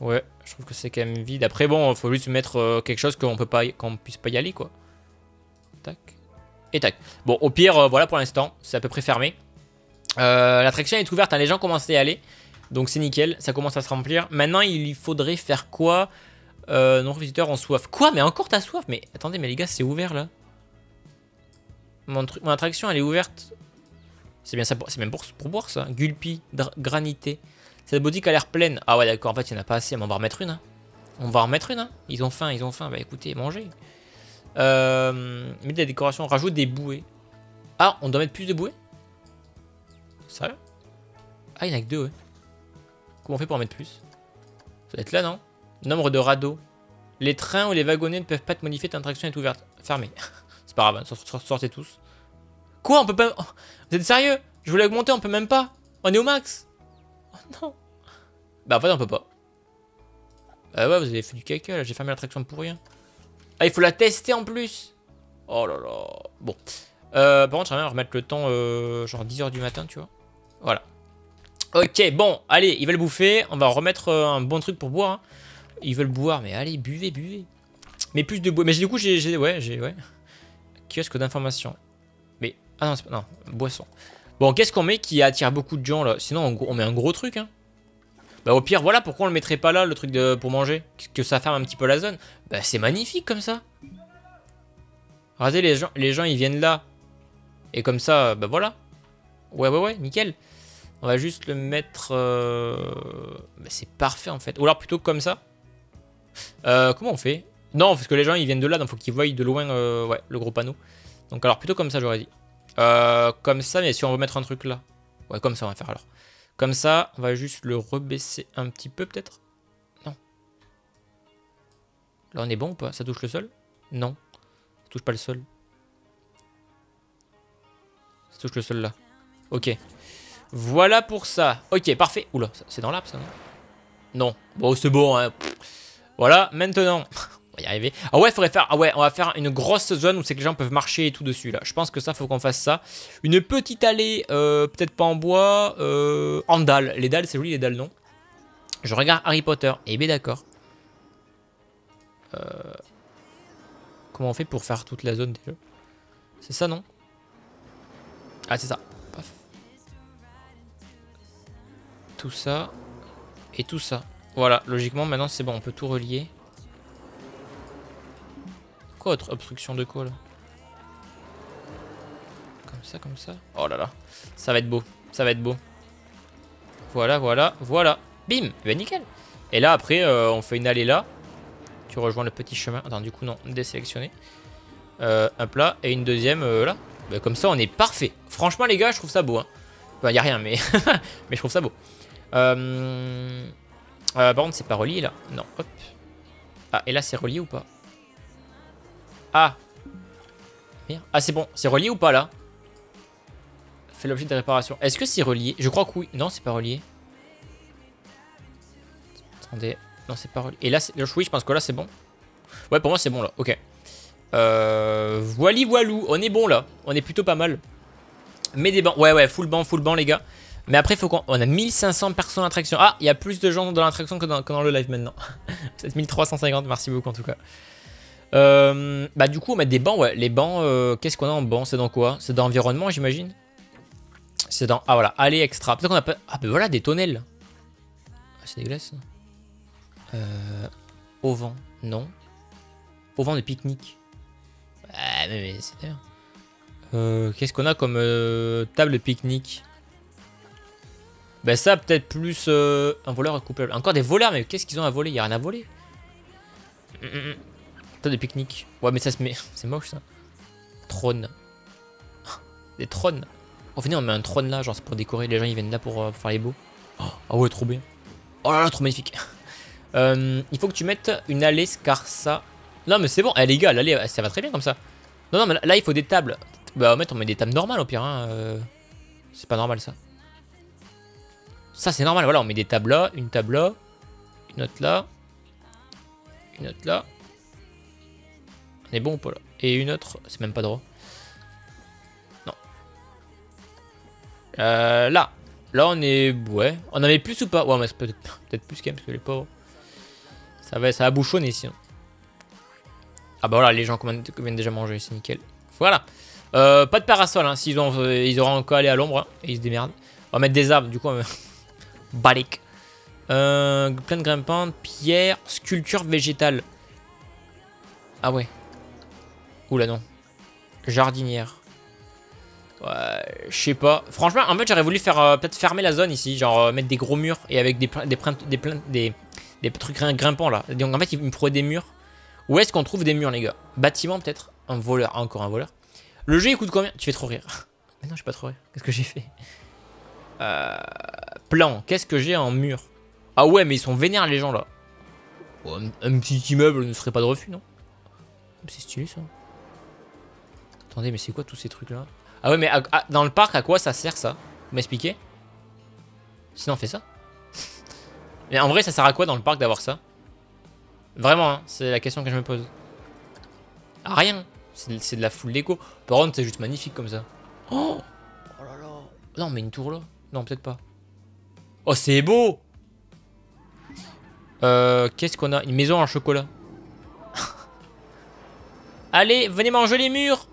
Ouais, je trouve que c'est quand même vide. Après, bon, faut juste mettre euh, quelque chose qu'on peut pas, qu'on puisse pas y aller, quoi. Tac. Et tac. Bon, au pire, euh, voilà pour l'instant, c'est à peu près fermé. Euh, L'attraction est ouverte, hein, les gens commencent à y aller. Donc c'est nickel, ça commence à se remplir. Maintenant, il faudrait faire quoi? Euh, Non, visiteurs ont soif. Quoi? Mais encore t'as soif? Mais attendez, mais les gars, c'est ouvert là. Mon, mon attraction, elle est ouverte. C'est bien ça, c'est même pour, pour boire ça. Gulpi, granité. Cette boutique a l'air pleine. Ah ouais, d'accord, en fait, il n'y en a pas assez, mais on va en remettre une. Hein. On va en remettre une. Hein. Ils ont faim, ils ont faim. Bah écoutez, mangez. Euh, met des décorations, rajoute des bouées. Ah, on doit mettre plus de bouées? Sérieux? Ah, il n'y en a que deux. Comment on fait pour en mettre plus? Ça doit être là, non? Nombre de radeaux. Les trains ou les wagonnets ne peuvent pas être modifiés, ta traction est ouverte. Fermée. [LAUGHS] C'est pas grave, hein, sortez tous. Quoi, on peut pas... Vous êtes sérieux? Je voulais augmenter, on peut même pas. On est au max. Non. Bah en fait, on peut pas. Bah ouais, vous avez fait du caca, là. J'ai fermé l'attraction pour rien. Ah, il faut la tester en plus. Oh là là. Bon. Euh, par contre, j'aimerais remettre le temps, euh, genre 10h du matin, tu vois. Voilà. Ok, bon, allez, ils veulent bouffer. On va remettre euh, un bon truc pour boire. Hein. Ils veulent boire, mais allez, buvez, buvez. Mais plus de bois. Mais du coup, j'ai. Ouais, j'ai. Ouais. Kiosque d'information. Mais. Ah non, c'est pas. Non, boisson. Bon, qu'est-ce qu'on met qui attire beaucoup de gens là? Sinon, on, met un gros truc, hein. Bah, au pire, voilà pourquoi on le mettrait pas là, le truc pour manger. Que ça ferme un petit peu la zone. Bah, c'est magnifique comme ça. Regardez, les gens, les gens, ils viennent là. Et comme ça, bah voilà. Ouais, ouais, ouais, nickel. On va juste le mettre... Euh, bah, c'est parfait en fait. Ou alors plutôt comme ça. Euh, comment on fait? Non, parce que les gens ils viennent de là, donc faut qu'ils voient de loin euh, ouais, le gros panneau. Donc alors plutôt comme ça j'aurais dit. Comme ça, mais si on veut mettre un truc là. Ouais, comme ça on va faire alors. Comme ça, on va juste le rebaisser un petit peu peut-être? Non. Là on est bon ou pas? Ça touche le sol? Non. Ça touche pas le sol. Ça touche le sol là. Ok. Voilà pour ça. Ok, parfait. Oula, c'est dans l'arbre ça, non? Non. Bon, c'est bon, hein. Voilà, maintenant. [LAUGHS] y arriver. Ah ouais, faudrait faire. Ah ouais, on va faire une grosse zone où c'est que les gens peuvent marcher et tout dessus là. Je pense que ça, faut qu'on fasse ça. Une petite allée, euh, peut-être pas en bois, euh, en dalles. Les dalles, c'est joli, les dalles, non? Je regarde Harry Potter. Eh bien, d'accord. Euh, comment on fait pour faire toute la zone déjà? C'est ça, non? Ah, c'est ça. tout ça et tout ça. Voilà, logiquement, maintenant c'est bon, on peut tout relier. Autre obstruction de quoi là Comme ça, comme ça. Oh là là, ça va être beau, ça va être beau. Voilà, voilà, voilà. Bim, et ben nickel. Et là après, euh, on fait une allée là. Tu rejoins le petit chemin. Attends, du coup non, désélectionné. Euh, hop là, et une deuxième euh, là. Ben, comme ça, on est parfait. Franchement les gars, je trouve ça beau. Hein. Enfin, y a rien, mais, [LAUGHS] mais je trouve ça beau. Euh, par contre, c'est pas relié là. Non, hop. Ah, et là, c'est relié ou pas? Ah. Ah, c'est bon. C'est relié ou pas là Fait l'objet de réparation. Est-ce que c'est relié? Je crois que oui. Non, c'est pas relié. Attendez. Non, c'est pas relié. Et là, oui, je pense que là, c'est bon. Ouais, pour moi, c'est bon là. Ok. Euh, voili voilou. On est bon là. On est plutôt pas mal. Mais des bancs. Ouais, ouais, full banc, full banc, les gars. Mais après, faut qu'on on a 1500 personnes en attraction. Ah, il y a plus de gens dans l'attraction que, dans le live maintenant. [LAUGHS] Peut-être 1350, merci beaucoup en tout cas. Euh, bah du coup, on met des bancs, ouais. Les bancs, euh, qu'est-ce qu'on a en banc? C'est dans quoi? C'est dans environnement, j'imagine? C'est dans... Ah voilà, allez extra. Peut-être qu'on a pas... Ah bah voilà, des tonnelles. Ah, c'est dégueulasse. Euh, au vent, non. Au vent de pique-nique. Ah mais, mais c'est euh, Qu'est-ce qu'on a comme table de pique-nique? Bah ça, peut-être plus euh, un voleur coupable. Encore des voleurs, mais qu'est-ce qu'ils ont à voler? Il a rien à voler. T'as mm, mm, des pique-niques. Ouais, mais ça se met... [LAUGHS] C'est moche, ça. Trône. [GASPS] Des trônes. Oh, venez, on met un trône là, genre c'est pour décorer. Les gens, ils viennent là pour, euh, faire les beaux. Oh, [GASPS] ah ouais, trop bien. Oh là là, trop magnifique. [LAUGHS] Euh, il faut que tu mettes une allée, car ça... Non, mais c'est bon. Eh, les gars, l'allée, ça va très bien comme ça. Non, non, mais là, il faut des tables. Bah, en fait, on met des tables normales au pire. Hein. C'est pas normal, ça. Ça, c'est normal. Voilà, on met des tables là, une table là, une autre là, une autre là. On est bon ou pas là Et une autre, c'est même pas droit. Non. Euh, là. Là, on est... Ouais. On avait plus ou pas? Ouais, mais c'est peut-être plus quand même, parce que les pauvres... Ça va, ça bouchonner ici. Ah bah voilà, les gens viennent déjà manger, c'est nickel. Voilà. Euh, pas de parasol, hein. S'ils ont, euh, ils auront encore aller à l'ombre, hein, et ils se démerdent. On va mettre des arbres, du coup. [LAUGHS] Balik. Euh, plein de grimpantes, pierre, sculpture végétale. Ah ouais. Oula non. Jardinière. Ouais, je sais pas. Franchement, en fait, j'aurais voulu faire euh, peut-être fermer la zone ici, genre euh, mettre des gros murs et avec des des des, des, des, trucs grimpants là. Donc en fait, il me faudrait des murs. Où est-ce qu'on trouve des murs, les gars? Bâtiment peut-être? Un voleur, encore un voleur. Le jeu il coûte combien? Tu fais trop rire. [LAUGHS] Mais non, je pas trop rire. Qu'est-ce que j'ai fait? Euh, Plan. Qu'est-ce que j'ai en mur? Ah ouais, mais ils sont vénères les gens là. un, petit immeuble ne serait pas de refus, non? C'est stylé ça. Attendez, mais c'est quoi tous ces trucs là Ah ouais, mais dans le parc, à quoi ça sert ça? Vous m'expliquez? Sinon, on fait ça. [LAUGHS] mais en vrai, ça sert à quoi dans le parc d'avoir ça? Vraiment, hein, c'est la question que je me pose. Rien. C'est de la foule d'écho. Par contre, c'est juste magnifique comme ça. Oh, oh là là. Non, mais une tour là? Non, peut-être pas. Oh, c'est beau euh, Qu'est-ce qu'on a? Une maison en chocolat. [LAUGHS] Allez, venez manger les murs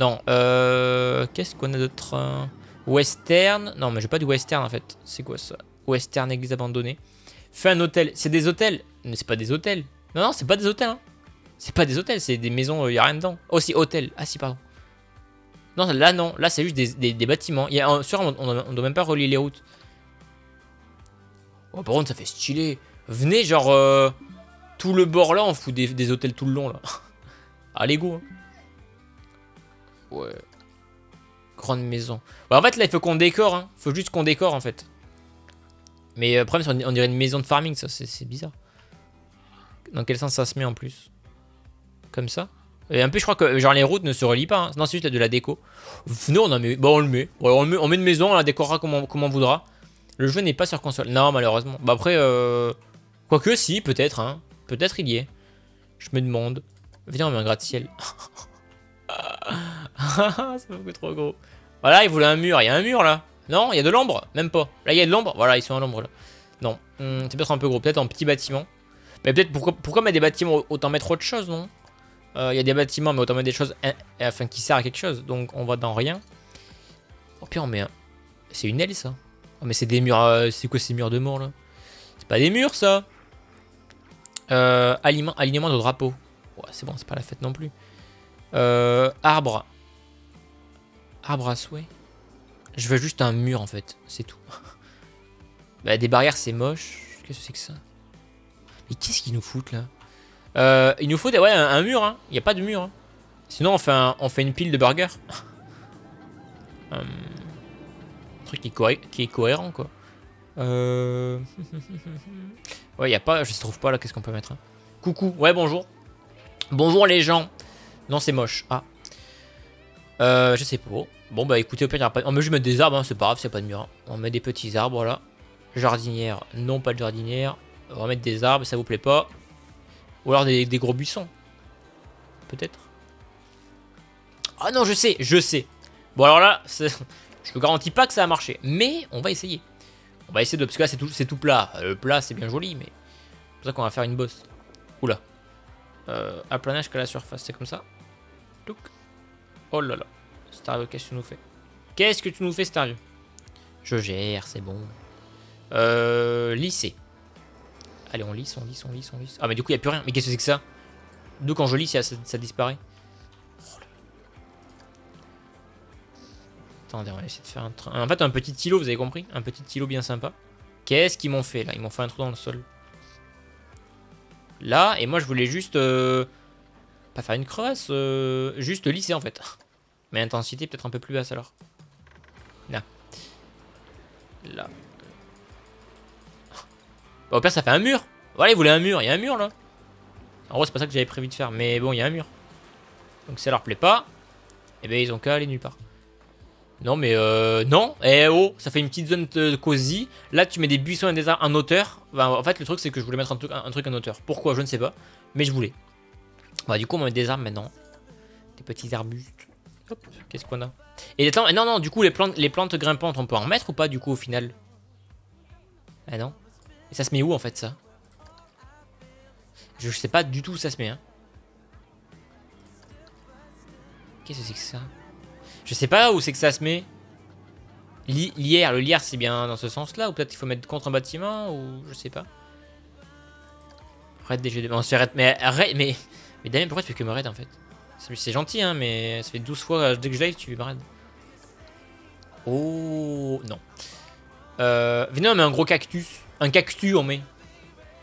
Non, euh... Qu'est-ce qu'on a d'autre Western. Non, mais j'ai pas du western en fait. C'est quoi ça? Western église abandonnée. Fais un hôtel. C'est des hôtels Mais c'est pas des hôtels. Non, non, c'est pas des hôtels. Hein. C'est pas des hôtels, c'est des maisons, il euh, a rien dedans. Oh, si, hôtel. Ah, si, pardon. Non, là, non. Là, c'est juste des, bâtiments. Y a, sur, on, on, doit même pas relier les routes. Oh, par contre, ça fait stylé. Venez, genre, euh, tout le bord là, on fout des, hôtels tout le long là. [LAUGHS] Allez, go. Hein. Ouais. Grande maison. Bah, en fait, là, il faut qu'on décore. Hein. Faut juste qu'on décore, en fait. Mais le euh, problème, c'est on dirait une maison de farming, ça. C'est bizarre. Dans quel sens ça se met en plus? Comme ça? Et un peu, je crois que genre les routes ne se relient pas. Hein. Non, c'est juste de la déco. Nous, on, en met... bon, on le met. on, met. On met une maison, on la décorera comme on, voudra. Le jeu n'est pas sur console. Non, malheureusement. Bah après, euh... quoique si, peut-être. Hein. Peut-être il y est. Je me demande. Viens, on met un gratte-ciel. [LAUGHS] [LAUGHS] c'est beaucoup trop gros. Voilà, il voulait un mur. Il y a un mur là. Non, il y a de l'ombre. Même pas. Là, il y a de l'ombre. Voilà, ils sont à l'ombre là. Non, hmm, c'est peut-être un peu gros. Peut-être en petit bâtiment. Mais peut-être pourquoi, pourquoi mettre des bâtiments Autant mettre autre chose, non? Euh, Il y a des bâtiments, mais autant mettre des choses afin qui servent à quelque chose. Donc on va dans rien. Oh, puis on met un. C'est une aile ça oh, mais c'est des murs. Euh, c'est quoi ces murs de mort là? C'est pas des murs ça euh, Alignement de drapeau. C'est bon, c'est pas la fête non plus. Arbre. Arbre à souhait. Je veux juste un mur en fait, c'est tout. [LAUGHS] bah, des barrières c'est moche. Qu'est-ce que c'est que ça? Mais qu'est-ce qu'ils nous foutent là? Euh, Il nous faut ouais, un, mur, hein. Il n'y a pas de mur. Hein. Sinon, on fait, on fait une pile de burgers. [LAUGHS] un truc qui est, cohérent, quoi. Euh... [LAUGHS] ouais, il a pas... Je ne trouve pas là, qu'est-ce qu'on peut mettre hein? Coucou, ouais, bonjour. Bonjour les gens. Non, c'est moche. Ah. Euh, je sais pas. Bon, bah écoutez, au pire, a pas... On met juste mettre des arbres, hein, c'est pas grave, c'est pas de mur. Hein. On met des petits arbres là. Jardinière, non pas de jardinière. On va mettre des arbres, ça vous plaît pas. Ou alors des, gros buissons. Peut-être. Ah non, je sais, je sais. Bon alors là, [LAUGHS] je vous garantis pas que ça va marcher. Mais on va essayer. On va essayer de... Parce que là, c'est tout, tout, plat. Euh, le plat, c'est bien joli, mais... C'est pour ça qu'on va faire une bosse. Oula. Euh, aplanage qu'à la surface, c'est comme ça. Oh là là. Stario, qu'est-ce que tu nous fais? Qu'est-ce que tu nous fais, Stario Je gère, c'est bon. Euh, lycée. Allez, on lisse, on lisse, on lisse, on lisse. Ah, mais du coup, il n'y a plus rien. Mais qu'est-ce que c'est que ça? D'où quand je lisse, ça, disparaît. Attendez, on va essayer de faire un train. En fait, un petit îlot, vous avez compris? Un petit îlot bien sympa. Qu'est-ce qu'ils m'ont fait là? Ils m'ont fait un trou dans le sol. Là, et moi je voulais juste... Euh, faire une crevasse, euh, juste lisser en fait. Mais intensité peut-être un peu plus basse alors. Là. Là. Au pire, ça fait un mur. Voilà, il voulait un mur. Il y a un mur là. En gros, c'est pas ça que j'avais prévu de faire. Mais bon, il y a un mur. Donc, ça leur plaît pas, eh ben, ils ont qu'à aller nulle part. Non, mais euh, non. Eh oh, ça fait une petite zone de cosy. Là, tu mets des buissons et des arbres en hauteur. en fait, le truc, c'est que je voulais mettre un truc, un truc en hauteur. Pourquoi? Je ne sais pas. Mais je voulais. Bah, du coup, on va mettre des arbres maintenant. Des petits arbustes. Hop, qu'est-ce qu'on a? Et attends, non, non, du coup, les plantes, les plantes grimpantes, on peut en mettre ou pas, du coup, au final? Ah non et ça se met où en fait ça? Je sais pas du tout où ça se met. Hein. Qu'est-ce que c'est que ça? Je sais pas où c'est que ça se met. Lierre, le lierre c'est bien dans ce sens là Ou peut-être qu'il faut mettre contre un bâtiment Ou je sais pas. Raid des jeux de... On se fait raid... Mais, mais, mais Damien pourquoi tu fais que me raid en fait? C'est gentil hein mais ça fait 12 fois dès que je live tu me raid. Oh, non. Euh, venez, on met un gros cactus. Un cactus, on met.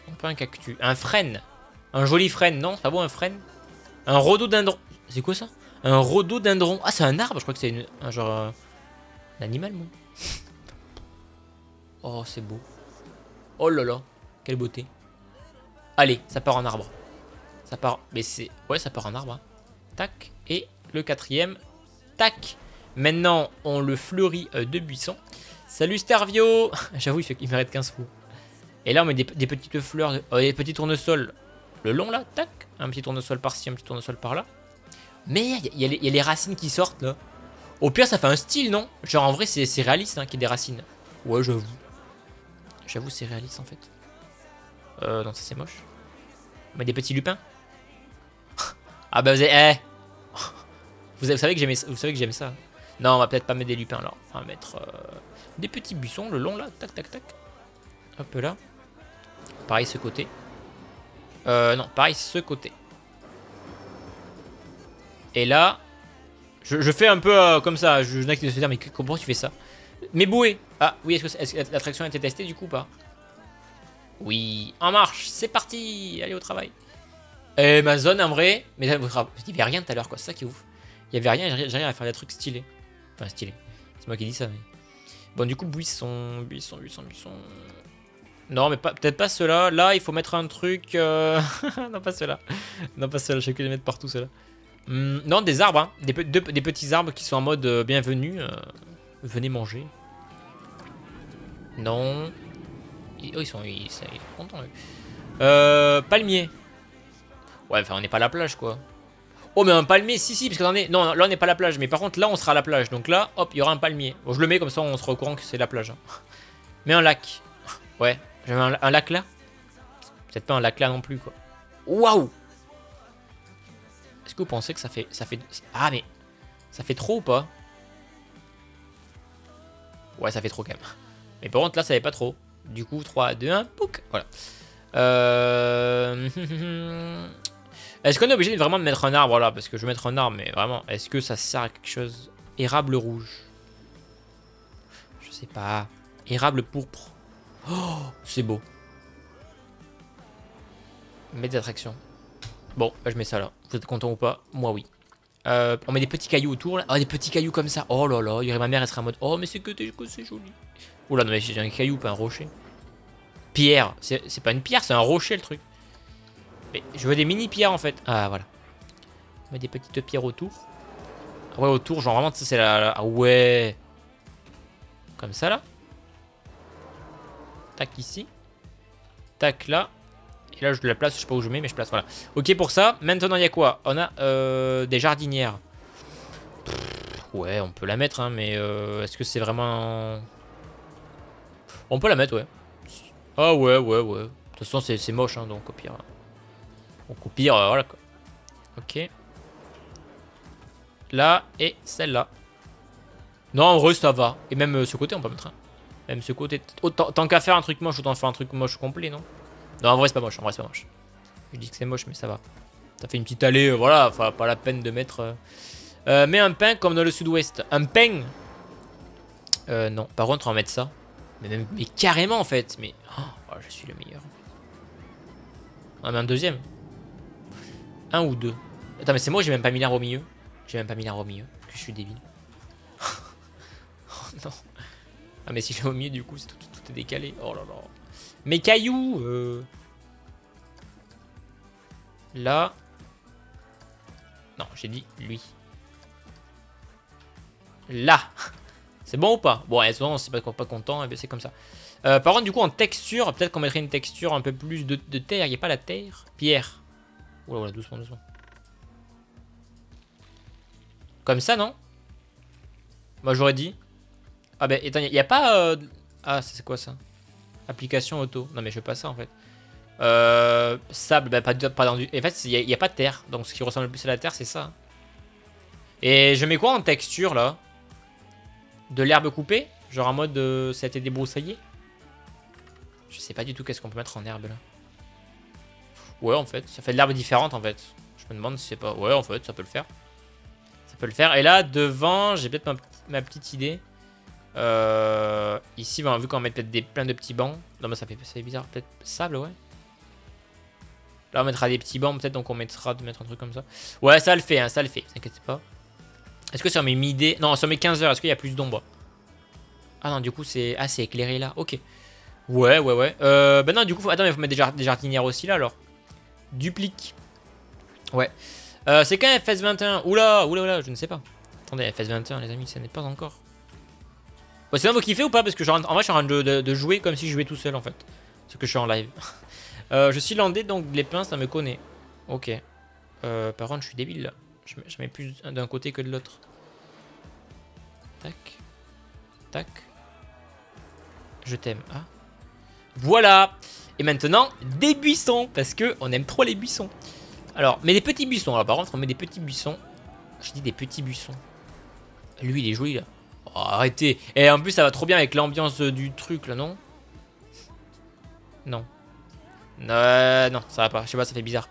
On peut un cactus. Un frêne. Un joli frêne, non C'est pas bon, un frêne Un rhododendron. C'est quoi ça? Un rhododendron. Ah, c'est un arbre Je crois que c'est un genre... Euh, un animal, moi. [LAUGHS] oh, c'est beau. Oh là là. Quelle beauté. Allez, ça part en arbre. Ça part... Mais c'est... Ouais, ça part en arbre. Hein. Tac. Et le quatrième. Tac. Maintenant, on le fleurit euh, de buisson. Salut Starvio [LAUGHS] J'avoue, il, mérite 15 fous. Et là, on met des, petites fleurs, euh, des petits tournesols le long, là. Tac. Un petit tournesol par-ci, un petit tournesol par-là. Mais il y, a les racines qui sortent, là. Au pire, ça fait un style, non? Genre, en vrai, c'est réaliste, hein, qu'il y ait des racines. Ouais, j'avoue. J'avoue, c'est réaliste, en fait. Euh, non, ça, c'est moche. On met des petits lupins. Ah bah, vous avez... Eh [LAUGHS] vous, savez que j'aime ça. Non, on va peut-être pas mettre des lupins là. On va mettre euh, des petits buissons le long là. Tac, tac, tac. Hop là. Pareil ce côté. Euh, non, pareil ce côté. Et là, je, fais un peu euh, comme ça. Je, n'ai se dire, mais comment tu fais ça? Mais bouée Ah, oui, est-ce que, l'attraction a été testée du coup ou pas? Oui, en marche, c'est parti Allez au travail. Et ma zone en vrai, mais il n'y avait rien tout à l'heure quoi, ça qui est ouf. Il n'y avait rien, j'arrive à faire des trucs stylés. Enfin, stylé. C'est moi qui dis ça, mais... Bon, du coup, buisson, buisson, buisson, buisson... Non, mais peut-être pas ceux-là. Là, il faut mettre un truc... Euh, [LAUGHS] non, pas ceux-là. Non, pas ceux-là. Je sais que les mettre partout, ceux-là. Hmm, non, des arbres. Hein. Des, petits arbres qui sont en mode euh, bienvenue. Euh, venez manger. Non. Oh, ils sont, ils, sont contents, Euh, palmier. Ouais, enfin, on n'est pas à la plage, quoi. Oh, mais un palmier, si, si, parce que attendez, non, là on n'est pas à la plage, mais par contre là on sera à la plage. Donc là, hop, il y aura un palmier. Bon, je le mets comme ça, on sera au courant que c'est la plage. Hein. Mais un lac. Ouais, j'avais un, lac là Peut-être pas un lac là non plus, quoi. Waouh Est-ce que vous pensez que ça fait, ça fait... Ah, mais ça fait trop ou pas? Ouais, ça fait trop quand même. Mais par contre là, ça fait pas trop. Du coup, 3, 2, 1, pouc Voilà. Euh... [LAUGHS] Est-ce qu'on est obligé vraiment de mettre un arbre là? Parce que je vais mettre un arbre, mais vraiment, est-ce que ça sert à quelque chose? Érable rouge. Je sais pas. Érable pourpre. Oh, c'est beau. Mettre des attractions. Bon, bah, je mets ça là. Vous êtes content ou pas? Moi, oui. Euh, on met des petits cailloux autour là. Oh, des petits cailloux comme ça. Oh là là, il y aurait ma mère, elle serait en mode Oh, mais c'est que c'est joli. Oula, non, mais j'ai un caillou, pas un rocher. Pierre. C'est pas une pierre, c'est un rocher le truc. Mais je veux des mini pierres en fait. Ah voilà. On met des petites pierres autour. Ah ouais, autour, genre vraiment, c'est la, Ah ouais. Comme ça là. Tac ici. Tac là. Et là, je la place, je sais pas où je mets, mais je place, voilà. Ok pour ça. Maintenant, il y a quoi? On a euh, des jardinières. ouais, on peut la mettre, hein, mais euh, est-ce que c'est vraiment... On peut la mettre, ouais. Ah ouais, ouais, ouais. De toute façon, c'est moche, hein, donc au pire. Donc au pire, voilà quoi. Ok. Là et celle-là. Non, en vrai, ça va. Et même euh, ce côté, on peut mettre un. Même ce côté. tant qu'à faire un truc moche, autant faire un truc moche complet, non? Non, en vrai, c'est pas moche. En vrai, c'est pas moche. Je dis que c'est moche, mais ça va. Ça fait une petite allée, euh, voilà. Enfin, pas la peine de mettre. Euh, mais un pain comme dans le sud-ouest. Un pain? Euh, non. Par contre, on va mettre ça. Mais, mais carrément, en fait. Mais. Oh, oh je suis le meilleur. On met un deuxième. Un ou deux. Attends, mais c'est moi, j'ai même pas mis l'arbre au milieu? J'ai même pas mis l'arbre au milieu. que je suis débile. [LAUGHS] oh non. Ah, mais si je au milieu, du coup, tout, tout, est décalé. Oh là là. Mes cailloux euh... Là. Non, j'ai dit lui. Là. C'est bon ou pas? Bon, et souvent, c'est pas, pas content, et c'est comme ça. Euh, par contre, du coup, en texture, peut-être qu'on mettrait une texture un peu plus de, de terre. Il n'y a pas la terre? Pierre. Oula, doucement, doucement. Comme ça, non? Moi, j'aurais dit. Ah, ben, il n'y a, pas... Euh, ah, c'est quoi, ça? Application auto. Non, mais je veux pas ça, en fait. Euh, sable, bah, pas, pas dans du... En fait, il n'y a, pas de terre. Donc, ce qui ressemble le plus à la terre, c'est ça. Et je mets quoi en texture, là? De l'herbe coupée? Genre en mode, euh, ça a été débroussaillé? Je sais pas du tout qu'est-ce qu'on peut mettre en herbe, là. Ouais, en fait, ça fait de l'herbe différente, en fait. Je me demande si c'est pas... Ouais, en fait, ça peut le faire. Ça peut le faire. Et là, devant, j'ai peut-être ma, petite idée. Euh, ici, ben, vu qu'on mettre peut-être des, plein de petits bancs. Non, mais ça fait, ça fait bizarre. Peut-être sable, ouais. Là, on mettra des petits bancs, peut-être, donc on mettra de mettre un truc comme ça. Ouais, ça le fait, hein, ça le fait, t'inquiète pas. Est-ce que sur mes midi... Non, sur mes 15 heures, est-ce qu'il y a plus d'ombre? Ah non, du coup, c'est... Ah, éclairé là, ok. Ouais, ouais, ouais. Euh, bah non, du coup, attends, il faut mettre des, jardinières aussi là, alors. Duplique. Ouais. Euh, c'est quand FS21 Oula, oula, oula, je ne sais pas. Attendez, FS21, les amis, ça n'est pas encore. Bon, sinon, vous kiffez ou pas? Parce que je, en vrai, je suis en train de, jouer comme si je jouais tout seul, en fait. Parce que je suis en live. [LAUGHS] euh, je suis landé, donc les pinces, ça me connaît. Ok. Euh, par contre, je suis débile, là. Je, mets plus d'un côté que de l'autre. Tac. Tac. Je t'aime. Ah. Voilà. Et maintenant, des buissons. Parce que on aime trop les buissons. Alors, mais des petits buissons. Alors, par contre, on met des petits buissons. Je dis des petits buissons. Lui, il est joli, là. Oh, arrêtez. Et en plus, ça va trop bien avec l'ambiance du truc, là, non? Non. Euh, non, ça va pas. Je sais pas, ça fait bizarre.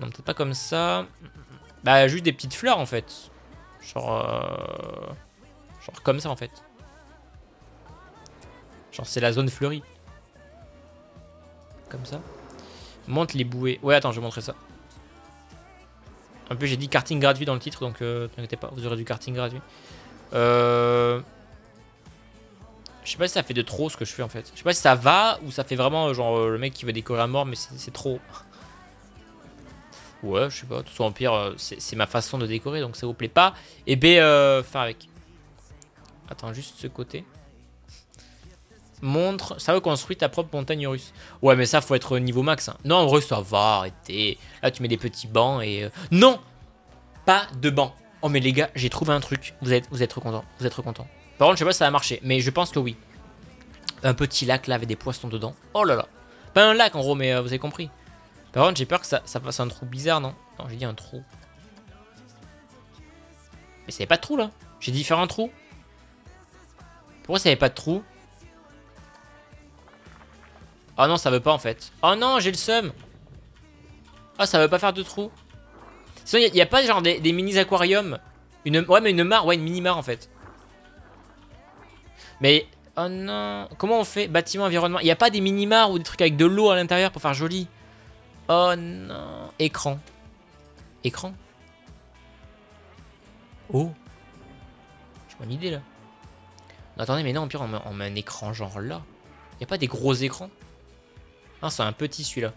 Non, peut-être pas comme ça. Bah, juste des petites fleurs, en fait. Genre... Euh... Genre comme ça, en fait. Genre, c'est la zone fleurie. Ça. Monte les bouées. Ouais, attends, je vais montrer ça. Un peu, j'ai dit karting gratuit dans le titre, donc euh, pas, vous aurez du karting gratuit. Euh... Je sais pas si ça fait de trop ce que je fais en fait. Je sais pas si ça va ou ça fait vraiment genre euh, le mec qui veut décorer à mort, mais c'est trop. Ouais, je sais pas. Tout soit en pire, euh, c'est ma façon de décorer, donc ça vous plaît pas. Et B, euh, faire avec. Attends, juste ce côté. Montre, ça veut construire ta propre montagne russe. Ouais, mais ça, faut être niveau max. Hein. Non, en vrai, ça va, arrêtez. Là, tu mets des petits bancs et... Euh, non Pas de bancs. Oh, mais les gars, j'ai trouvé un truc. Vous êtes, vous êtes content. Vous êtes content. Par contre, je sais pas si ça va marcher, mais je pense que oui. Un petit lac là avec des poissons dedans. Oh là là. Pas un lac en gros, mais euh, vous avez compris. Par contre, j'ai peur que ça, ça fasse un trou bizarre, non? Non, j'ai dit un trou. Mais ça avait pas de trou là. J'ai dit faire un trou. Pourquoi ça avait pas de trou? Oh non, ça veut pas en fait. Oh non, j'ai le seum. Oh, ça veut pas faire de trou. Sinon, il n'y a, pas genre des, mini aquariums. Une, ouais, mais une mare, ouais, une mini mare en fait. Mais, oh non. Comment on fait? Bâtiment, environnement. Il n'y a pas des mini mares ou des trucs avec de l'eau à l'intérieur pour faire joli? Oh non. Écran. Écran? Oh. J'ai une idée là. attendez, mais non, pire, on met, on met un écran genre là. Il a pas des gros écrans? Ah, c'est un petit celui-là.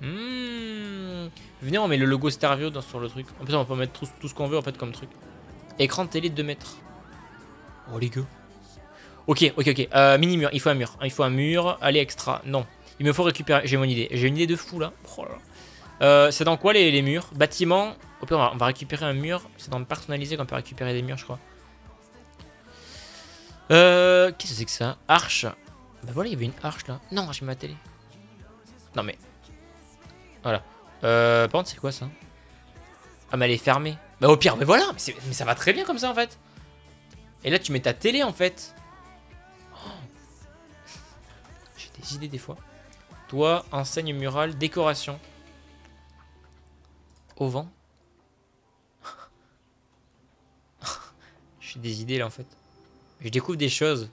Hmm. Venez, on met le logo dans, sur le truc. En plus, on peut mettre tout, ce qu'on veut en fait comme truc. Écran de télé de 2 mètres. Oh les gars. Ok, ok, ok. Euh, mini mur, il faut un mur. Il faut un mur. Allez, extra. Non. Il me faut récupérer. J'ai mon idée. J'ai une idée de fou là. Oh euh, c'est dans quoi les, murs? Bâtiment. On va, on va récupérer un mur. C'est dans personnaliser qu'on peut récupérer des murs, je crois. Euh, Qu'est-ce que c'est que ça? Arche. Bah voilà, il y avait une arche là. Non, j'ai ma télé. Non mais... Voilà. Euh, par contre, c'est quoi ça? Ah, mais elle est fermée. Bah au pire, mais voilà, mais, ça va très bien comme ça en fait. Et là, tu mets ta télé en fait. Oh. J'ai des idées des fois. Toi, enseigne murale, décoration. Au vent. [LAUGHS] J'ai des idées là en fait. Je découvre des choses.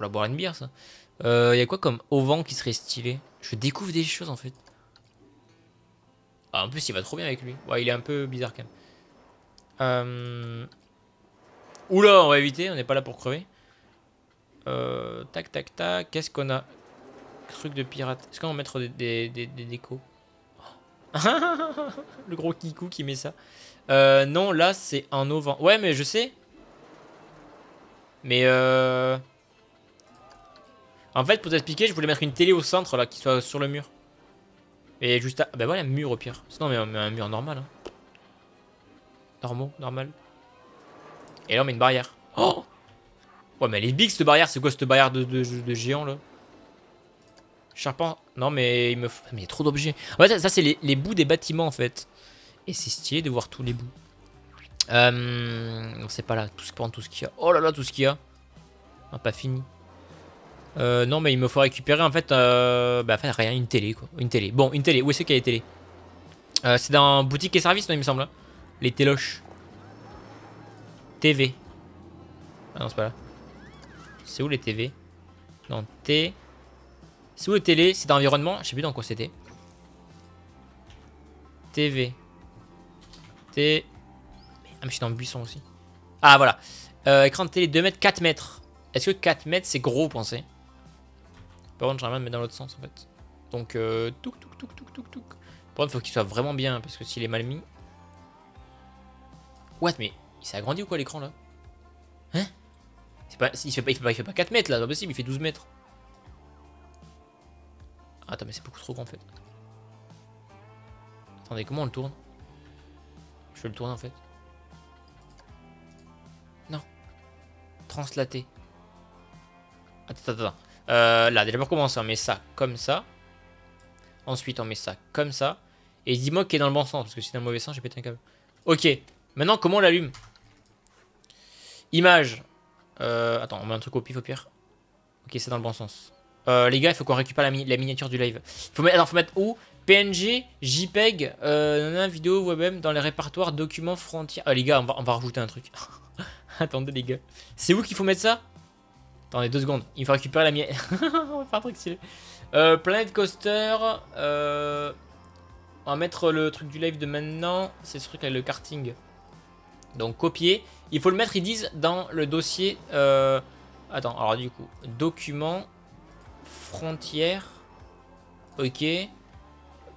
Pour la boire une bière ça. Il euh, y a quoi comme auvent qui serait stylé? Je découvre des choses en fait. Ah, en plus, il va trop bien avec lui. Ouais, il est un peu bizarre quand même. Euh... Oula, on va éviter, on n'est pas là pour crever. Euh, tac, tac, tac. Qu'est-ce qu'on a? Truc de pirate. Est-ce qu'on va mettre des, des, décos? [LAUGHS] Le gros kikou qui met ça. Non, là, c'est un auvent. Ouais, mais je sais. Mais euh... En fait, pour t'expliquer, je voulais mettre une télé au centre, là, qui soit sur le mur. Et juste à... Bah voilà, un mur au pire. Sinon, mais un mur normal. Hein. Normaux, normal. Et là, on met une barrière. Oh Ouais, mais elle est big, cette barrière. C'est quoi, cette barrière de, de, géant, là? Charpent. Non, mais il me faut... Mais il y a trop d'objets. En fait, ça, c'est les, bouts des bâtiments, en fait. Et c'est stylé de voir tous les bouts. Euh... C'est pas là. Tout ce, tout ce qu'il y a. Oh là là, tout ce qu'il y a. Ah, pas fini. Euh, non, mais il me faut récupérer en fait, euh, bah, fait rien, une télé quoi. Une télé. Bon, une télé. Où est-ce qu'il y a les télés euh, C'est dans boutique et service, non, il me semble. Hein. les téloches. TV. Ah non, c'est pas là. C'est où les TV Non, T. C'est où les télé? C'est dans l'environnement? Je sais plus dans quoi c'était. TV. T. Ah, mais je suis dans le buisson aussi. Ah, voilà. Euh, écran de télé 2 mètres, 4 mètres. Est-ce que 4 mètres, c'est gros, pensez? Par contre, j'aimerais mettre dans l'autre sens, en fait. Donc, euh, touk, touk, touk, touk, touk, touk. Par contre, faut qu'il soit vraiment bien, parce que s'il est mal mis... What, mais il s'est agrandi ou quoi, l'écran, là? Hein? Il, fait pas, il, fait pas, il fait pas 4 mètres, là, c'est pas possible, il fait 12 mètres. Attends, mais c'est beaucoup trop grand, en fait. Attendez, comment on le tourne? Je vais le tourner, en fait. translater. Attends, attends, attends. Euh, là, déjà pour commencer, on met ça comme ça. Ensuite, on met ça comme ça. Et dis-moi qu'il est dans le bon sens, parce que si c'est dans le mauvais sens, j'ai pété un câble. Ok. Maintenant, comment on l'allume? Image. Euh, attends, on met un truc au pif au pire. Ok, c'est dans le bon sens. Euh, les gars, il faut qu'on récupère la, miniature du live. Faut mettre, faut mettre où? PNG, JPEG, euh, vidéo, webm dans les répertoires, documents, frontières. Ah, les gars, on va, on va rajouter un truc. [LAUGHS] Attendez, les gars. C'est où qu'il faut mettre ça? Attendez, deux secondes. Il faut récupérer la mienne. [LAUGHS] on va faire un truc stylé. Euh, Planet Coaster. Euh, on va mettre le truc du live de maintenant. C'est ce truc avec le karting. Donc, copier. Il faut le mettre, ils disent, dans le dossier. Euh... Attends, alors du coup, document, frontière. Ok.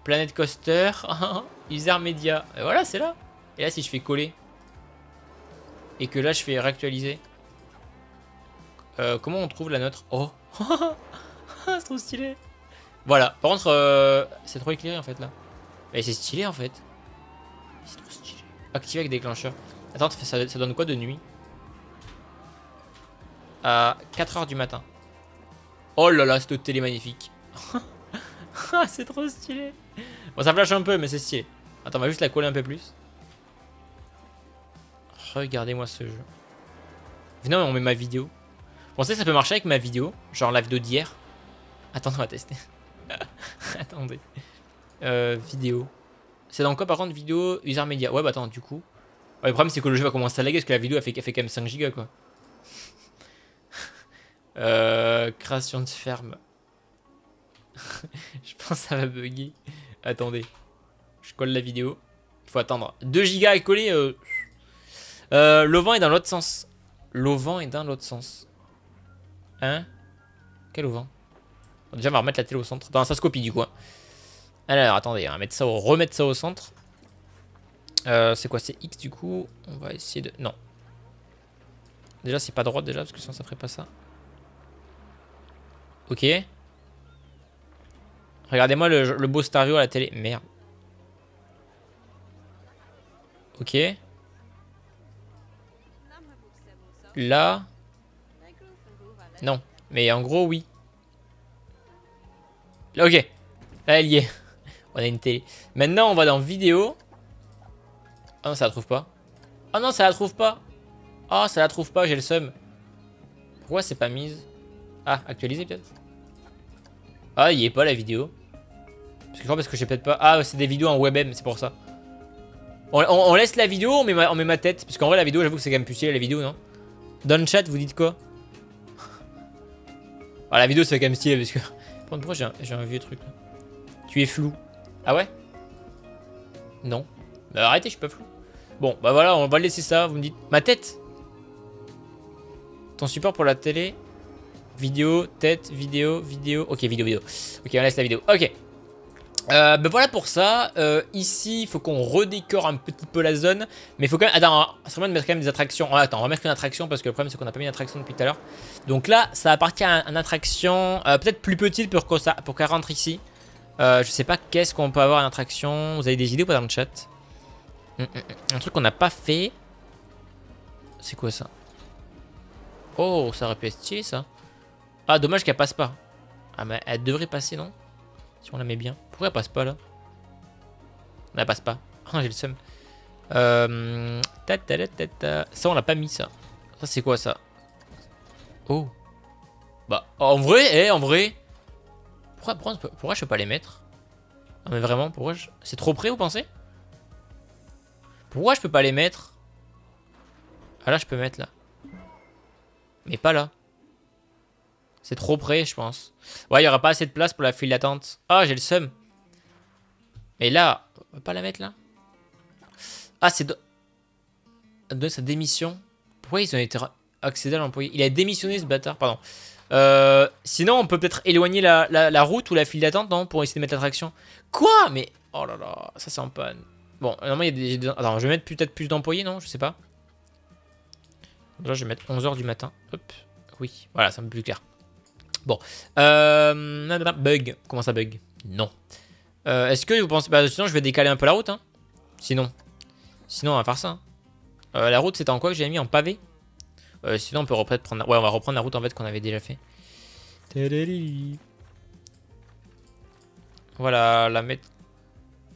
Planet Coaster. [LAUGHS] User Media. Et voilà, c'est là. Et là, si je fais coller et que là je fais réactualiser. Euh, comment on trouve la nôtre Oh [LAUGHS] C'est trop stylé Voilà, par contre, euh, c'est trop éclairé en fait là. Mais c'est stylé en fait. C'est trop stylé. Activer avec déclencheur. Attends, ça, ça donne quoi de nuit? À 4h du matin. Oh là là, cette télé magnifique. [LAUGHS] c'est trop stylé. Bon, ça flash un peu, mais c'est stylé. Attends, on va juste la coller un peu plus. Regardez-moi ce jeu. Venez, on met ma vidéo. Pensez que ça peut marcher avec ma vidéo Genre la vidéo d'hier Attends, on va tester. [LAUGHS] Attendez. Euh, vidéo. C'est dans quoi par contre Vidéo, user media? Ouais, bah attends, du coup. le problème c'est que le jeu va commencer à laguer parce que la vidéo elle fait, fait quand même 5 gigas quoi. [LAUGHS] euh, création de ferme. [LAUGHS] Je pense que ça va bugger. Attendez. Je colle la vidéo. Il faut attendre 2 gigas à coller. Euh, euh, le vent est dans l'autre sens. Le vent est dans l'autre sens. Hein Quel vent Déjà, on va remettre la télé au centre. Dans ça se copie du coup. Hein. Alors, attendez, on va mettre ça au... remettre ça au centre. Euh, c'est quoi C'est X du coup? On va essayer de... Non. Déjà, c'est pas droite déjà, parce que sinon ça ferait pas ça. Ok. Regardez-moi le, le beau Stario à la télé. Merde. Ok. Là. Non. Mais en gros, oui. Ok. Là, elle y est. [LAUGHS] On a une télé. Maintenant, on va dans vidéo. Ah non, ça la trouve pas. Ah non, ça la trouve pas. Ah, ça la trouve pas, j'ai le seum. Pourquoi c'est pas mise? Ah, actualiser peut-être? Ah, il y est pas la vidéo. Parce que je crois parce que j'ai peut-être pas... Ah, c'est des vidéos en WebM, c'est pour ça. On, laisse la vidéo, on met ma, tête. Parce qu'en vrai, la vidéo, j'avoue que c'est quand même plus la vidéo, non? Dans le chat, vous dites quoi? Ah, la vidéo, c'est quand même stylé parce que. [LAUGHS] Pourquoi j'ai un, vieux truc là Tu es flou. Ah ouais? Non. Bah arrêtez, je suis pas flou. Bon, bah voilà, on va laisser ça. Vous me dites. Ma tête Ton support pour la télé Vidéo, tête, vidéo, vidéo. Ok, vidéo, vidéo. Ok, on laisse la vidéo. Ok. Euh, ben voilà pour ça. Euh, ici, il faut qu'on redécore un petit peu la zone. Mais il faut quand même... Attends, c'est de mettre quand même des attractions. Oh, attends, on va mettre une attraction parce que le problème, c'est qu'on n'a pas mis d'attraction depuis tout à l'heure. Donc là, ça appartient à une attraction euh, peut-être plus petite pour qu'elle rentre ici. je sais pas qu'est-ce qu'on peut avoir une attraction. Vous avez des idées ou pas dans le chat? Hum, hum, hum. Un truc qu'on n'a pas fait. C'est quoi ça? Oh, ça aurait pu être stylé ça. Ah, dommage qu'elle passe pas. Ah, mais elle devrait passer, non? Si on la met bien. Pourquoi elle passe pas là? On passe pas. Oh, j'ai le seum. Euh, ça, on l'a pas mis ça. Ça, c'est quoi ça? Oh. Bah, en vrai, eh, en vrai. Pourquoi, pourquoi, pourquoi je peux pas les mettre? Non, mais vraiment, pourquoi je... C'est trop près, vous pensez? Pourquoi je peux pas les mettre? Ah là, je peux mettre là. Mais pas là. C'est trop près, je pense. Ouais, il y aura pas assez de place pour la file d'attente. Ah, j'ai le seum. Mais là, on va pas la mettre là Ah, c'est... De... sa démission. Pourquoi ils ont été accédés à l'employé? Il a démissionné ce bâtard, pardon. Euh, sinon, on peut peut-être éloigner la, route ou la file d'attente, non Pour essayer de mettre l'attraction. Quoi? Mais... Oh là là, ça c'est en panne. Bon, normalement, il y a des... Attends, je vais mettre peut-être plus d'employés, non? Je sais pas. Là, je vais mettre 11h du matin. Hop. Oui, voilà, ça me plus clair. Bon. Euh, bug. Comment ça bug? Non. Euh, est-ce que vous pensez... Bah, sinon, je vais décaler un peu la route. Hein. Sinon. Sinon, on va faire ça. Hein. Euh, la route, c'était en quoi que j'ai mis En pavé? Sinon, on peut reprendre... Prendre... Ouais, on va reprendre la route, en fait, qu'on avait déjà fait. Voilà, la mettre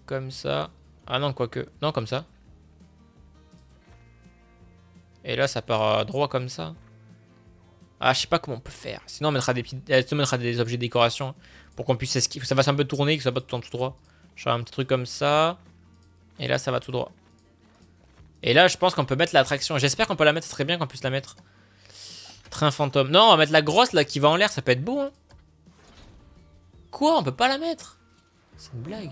comme ça. Ah non, quoique. Non, comme ça. Et là, ça part droit comme ça. Ah, je sais pas comment on peut faire. Sinon, on mettra des, petits, on mettra des objets de décoration pour qu'on puisse esquiver. Ça fasse un peu tourner, que ça va pas tout temps tout droit. Je un petit truc comme ça. Et là, ça va tout droit. Et là, je pense qu'on peut mettre l'attraction. J'espère qu'on peut la mettre. Ce serait bien qu'on puisse la mettre. Train fantôme. Non, on va mettre la grosse là qui va en l'air. Ça peut être beau. Hein. Quoi On peut pas la mettre? C'est une blague.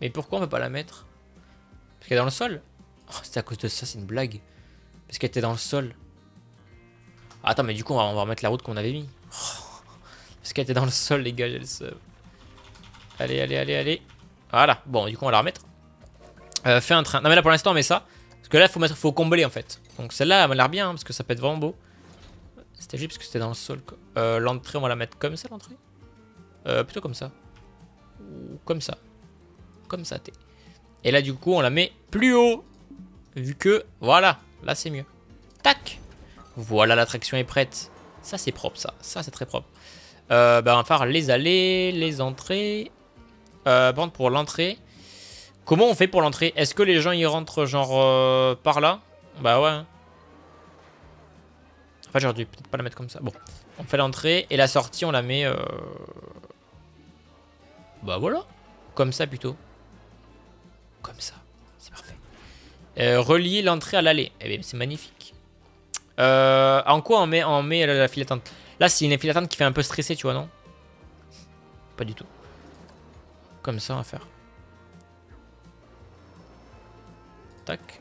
Mais pourquoi on peut pas la mettre? Parce qu'elle est dans le sol. Oh, c'est à cause de ça, c'est une blague. Parce qu'elle était dans le sol. Attends, mais du coup, on va, remettre la route qu'on avait mis. parce qu'elle était dans le sol, les gars, j'ai le Allez, allez, allez, allez. Voilà. Bon, du coup, on va la remettre. Euh, fais un train. Non, mais là, pour l'instant, on met ça. Parce que là, il faut, mettre, faut combler, en fait. Donc, celle-là, elle m'a l'air bien, hein, parce que ça peut être vraiment beau. C'était juste parce que c'était dans le sol, euh, l'entrée, on va la mettre comme ça, l'entrée euh, Plutôt comme ça. Ou comme ça. Comme ça, t'es. Et là, du coup, on la met plus haut. Vu que, voilà, là, c'est mieux. Tac voilà, l'attraction est prête. Ça, c'est propre, ça. Ça, c'est très propre. Euh, ben, on faire les allées, les entrées. Euh, par pour l'entrée, comment on fait pour l'entrée? Est-ce que les gens y rentrent genre euh, par là? Bah ouais. En fait, j'aurais dû peut-être pas la mettre comme ça. Bon, on fait l'entrée et la sortie, on la met... Euh... Bah voilà. Comme ça plutôt. Comme ça. C'est parfait. Euh, relier l'entrée à l'allée. Eh bien, c'est magnifique. Euh, en quoi on met, on met la, file d'attente Là, c'est une file qui fait un peu stresser, tu vois, non? Pas du tout. Comme ça, on va faire. Tac.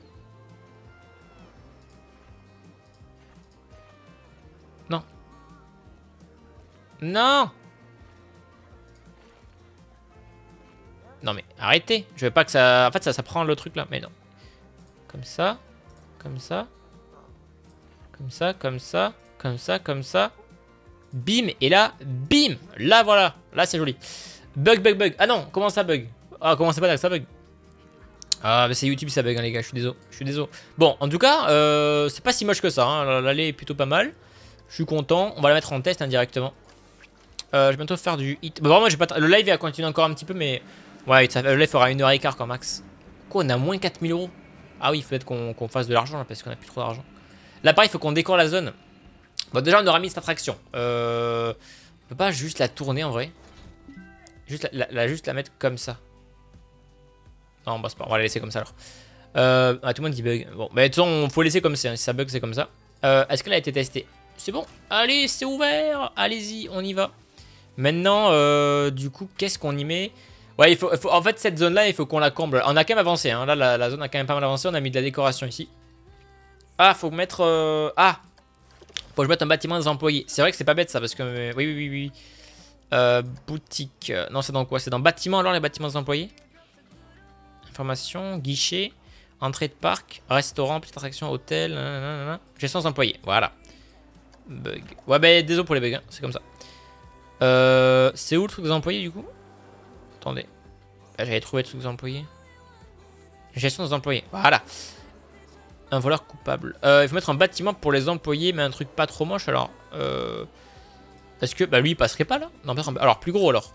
Non. Non Non mais arrêtez. Je veux pas que ça... En fait, ça, ça prend le truc là. Mais non. Comme ça. Comme ça. Comme ça, comme ça, comme ça, comme ça. Bim, et là, bim Là, voilà, là, c'est joli. Bug, bug, bug. Ah non, comment ça bug? Ah, comment c'est pas là ça bug Ah, mais c'est YouTube, ça bug, hein, les gars, je suis désolé. Je suis désolé. Bon, en tout cas, euh, c'est pas si moche que ça. Hein. L'allée est plutôt pas mal. Je suis content. On va la mettre en test indirectement. Euh, je vais bientôt faire du hit. Bah, vraiment, pas le live va continuer encore un petit peu, mais ouais, le live fera une heure et quart quand max. Quoi, on a moins 4000 euros? Ah oui, il faut peut-être qu'on fasse de l'argent parce qu'on a plus trop d'argent. Là, pareil, il faut qu'on décore la zone. Bon, déjà, on aura mis cette attraction. Euh, on peut pas juste la tourner en vrai. Juste la, mettre comme ça. Non, bah, c'est pas. On va la laisser comme ça alors. Euh, ah, tout le monde dit bug. Bon, mais de toute façon, faut laisser comme ça. Si ça bug, c'est comme ça. Euh, Est-ce qu'elle a été testée? C'est bon. Allez, c'est ouvert. Allez-y, on y va. Maintenant, euh, du coup, qu'est-ce qu'on y met? Ouais, il faut, en fait, cette zone-là, il faut qu'on la comble. On a quand même avancé. Hein. Là, la, zone a quand même pas mal avancé. On a mis de la décoration ici. Ah, faut mettre... Euh... Ah Faut que je mette un bâtiment des employés. C'est vrai que c'est pas bête ça, parce que... Oui, oui, oui, oui. Euh, boutique. Non, c'est dans quoi? C'est dans bâtiment alors, les bâtiments des employés? Information, guichet, entrée de parc, restaurant, petite attraction, hôtel, gestion des employés. Voilà. Bug. Ouais, bah, désolé pour les bugs, hein. c'est comme ça. Euh, c'est où le truc des employés du coup? Attendez. Ah, j'avais trouvé le truc des employés. Gestion des employés. Voilà. Un voleur coupable. Euh, il faut mettre un bâtiment pour les employés, mais un truc pas trop moche alors. Euh... Est-ce que. Bah lui il passerait pas là? Non, alors plus gros alors.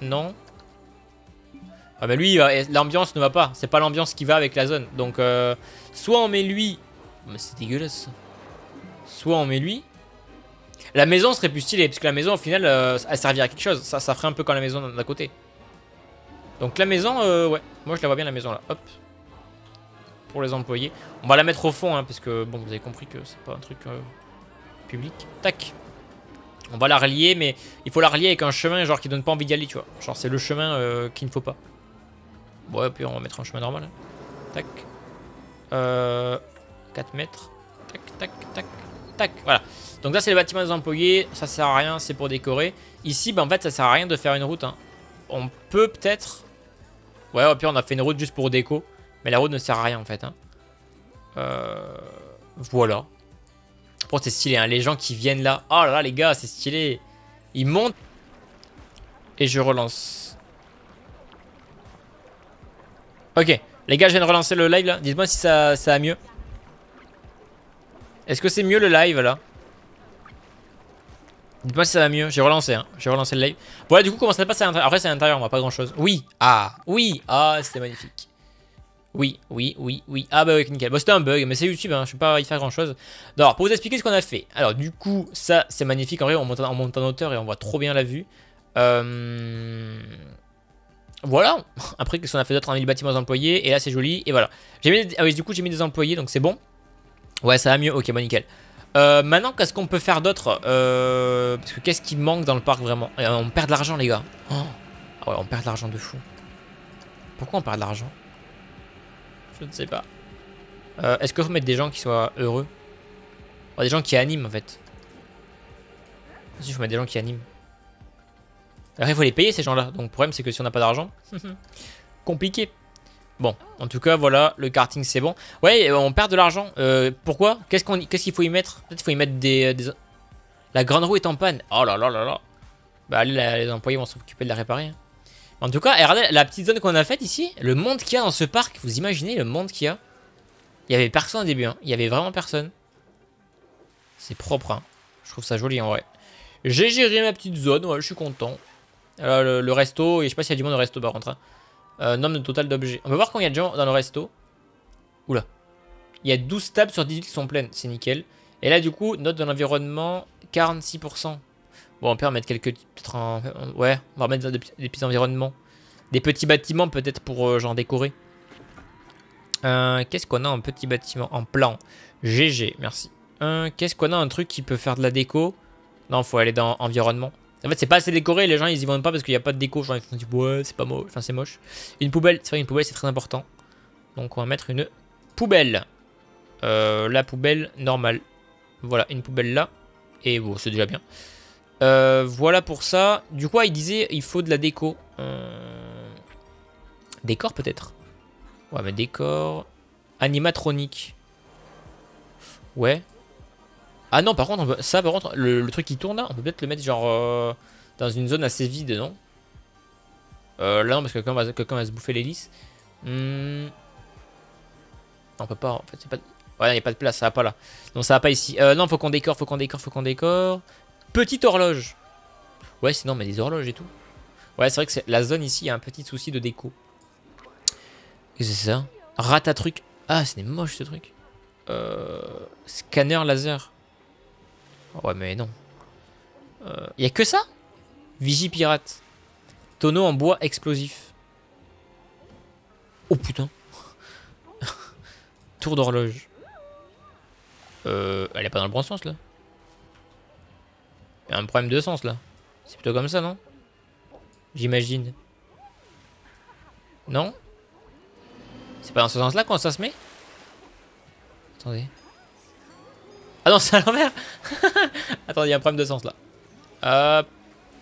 Non. Ah bah lui, l'ambiance ne va pas. C'est pas l'ambiance qui va avec la zone. Donc, euh, soit on met lui. Mais c'est dégueulasse. Soit on met lui. La maison serait plus stylée, parce que la maison au final, elle servirait à quelque chose. Ça, ça ferait un peu comme la maison d'à côté. Donc la maison, ouais. Moi je la vois bien la maison là. Hop. Pour les employés. On va la mettre au fond, hein, parce que bon, vous avez compris que c'est pas un truc euh, public. Tac. On va la relier, mais il faut la relier avec un chemin genre qui donne pas envie d'y aller, tu vois. Genre c'est le chemin euh, qu'il ne faut pas. Ouais, puis on va mettre un chemin normal. Hein. Tac. Euh, 4 mètres. Tac, tac, tac, tac. Voilà. Donc là, c'est le bâtiment des employés. Ça sert à rien, c'est pour décorer. Ici, bah, en fait, ça sert à rien de faire une route. Hein. On peut peut-être... Ouais, pire, on a fait une route juste pour déco. Mais la route ne sert à rien, en fait. Hein. Euh... Voilà. Bon, c'est stylé, hein. les gens qui viennent là. Oh là là, les gars, c'est stylé. Ils montent. Et je relance. Ok. Les gars, je viens de relancer le live là. Dites-moi si ça, ça a mieux. Est-ce que c'est mieux le live là? Dites-moi si ça va mieux. J'ai relancé, hein. J'ai relancé le live. Voilà, du coup, comment ça se passe à l'intérieur? Après, c'est à l'intérieur, on voit pas grand chose. Oui. Ah, oui. Ah, c'était magnifique. Oui, oui, oui, oui. Ah bah oui, nickel. Bon, c'était un bug, mais c'est YouTube, hein, je vais pas y faire grand chose. Alors, pour vous expliquer ce qu'on a fait. Alors, du coup, ça, c'est magnifique. En vrai, on monte, on monte en hauteur et on voit trop bien la vue. Euh... Voilà. Après, qu'est-ce qu'on a fait d'autre? On a mis le bâtiment aux employés. Et là, c'est joli. Et voilà. Mis... Ah oui, du coup, j'ai mis des employés, donc c'est bon. Ouais, ça va mieux. Ok, bon, nickel. Euh, maintenant, qu'est-ce qu'on peut faire d'autre? Euh, Parce que qu'est-ce qui manque dans le parc vraiment? Euh, On perd de l'argent, les gars. Oh. Ah ouais, on perd de l'argent de fou. Pourquoi on perd de l'argent? Je ne sais pas. Est-ce qu'il faut mettre des gens qui soient heureux Des gens qui animent, en fait. Il faut mettre des gens qui animent. Après, il faut les payer, ces gens-là. Donc, le problème, c'est que si on n'a pas d'argent, [LAUGHS] compliqué. Bon, en tout cas, voilà, le karting c'est bon. Ouais, on perd de l'argent. Euh, pourquoi Qu'est-ce qu'il faut y mettre Peut-être qu'il faut y mettre des, La grande roue est en panne. Oh là là là là. Bah allez, les employés vont s'occuper de la réparer. Hein. En tout cas, regardez la petite zone qu'on a faite ici. Le monde qu'il y a dans ce parc. Vous imaginez le monde qu'il y a? Il y avait personne au début. Hein. Il y avait vraiment personne. C'est propre. Hein. Je trouve ça joli en vrai. J'ai géré ma petite zone. Ouais, je suis content. Alors, le, resto. Et je sais pas s'il y a du monde au resto par contre. Hein. Euh, nombre total d'objets. On va voir quand il y a de gens dans le resto? Oula. Il y a 12 tables sur 18 qui sont pleines. C'est nickel. Et là, du coup, note de l'environnement, 46%. On peut remettre quelques... Ouais, on va remettre des, petits environnements. Des petits bâtiments, peut-être, pour euh, genre décorer. Euh, Qu'est-ce qu'on a en petit bâtiment En plan? GG, merci. Euh, Qu'est-ce qu'on a un truc qui peut faire de la déco? Non, faut aller dans environnement. En fait, c'est pas assez décoré, les gens ils y vont pas parce qu'il n'y a pas de déco. Genre, ils se disent, ouais, c'est pas moche, enfin, c'est moche. Une poubelle, c'est vrai, une poubelle c'est très important. Donc, on va mettre une poubelle. La poubelle normale. Voilà, une poubelle là. Et bon, c'est déjà bien. Euh, voilà pour ça. Du coup, il disait, il faut de la déco. Euh... Décor peut-être Ouais, mais décor. Animatronique. Ouais. Ah non, par contre, ça, par contre, le, truc qui tourne là, on peut peut-être le mettre genre euh, dans une zone assez vide, non? Là, non, parce que quelqu'un va, va, se bouffer l'hélice. Hmm. On peut pas, en fait, c'est pas... Ouais, il n'y a pas de place, ça va pas là. Non, ça va pas ici. Non, faut qu'on décore, faut qu'on décore, faut qu'on décore. Petite horloge. Ouais, sinon, mais des horloges et tout. Ouais, c'est vrai que la zone ici, a un petit souci de déco. Qu'est-ce que c'est ça Ratatruc. Ah, c'est moche ce truc. Euh, scanner laser. Ouais, mais non. Il euh, a que ça? Vigie pirate. Tonneau en bois explosif. Oh putain. [LAUGHS] Tour d'horloge. Euh, elle est pas dans le bon sens là. Il y a un problème de sens là. C'est plutôt comme ça, non? J'imagine. Non? C'est pas dans ce sens là quand ça se met? Attendez. Ah non, [LAUGHS] c'est à l'envers [LAUGHS] Attends, il y a un problème de sens là. Hop.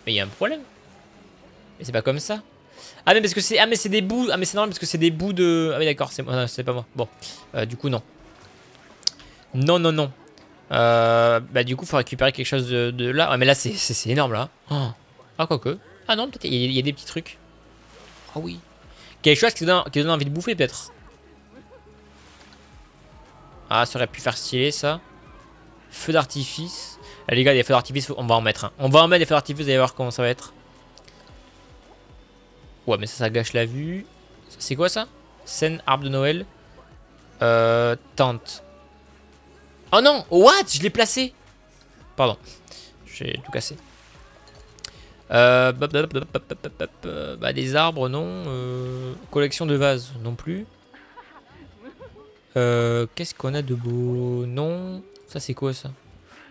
Mais il y a un problème. Mais c'est pas comme ça. Ah mais parce que c'est ah mais c'est des bouts ah mais c'est normal parce que c'est des bouts de ah mais d'accord c'est c'est pas moi bon euh, du coup non non non non euh, bah du coup faut récupérer quelque chose de, là ah mais là c'est énorme là oh. ah quoi que ah non peut-être il y, a des petits trucs ah oui quelque chose qui donne, qui donne envie de bouffer peut-être? Ah ça aurait pu faire stylé ça Feu d'artifice. Eh, les gars, des feux d'artifice, on va en mettre. On va en mettre des feux d'artifice, vous allez voir comment ça va être. Ouais, mais ça, ça gâche la vue. C'est quoi ça? Scène, arbre de Noël. Euh, tente. Oh non What Je l'ai placé Pardon. J'ai tout cassé. Euh, bah, des arbres, non. Euh, collection de vases, non plus. Euh, Qu'est-ce qu'on a de beau? Non. Ça, c'est quoi ça?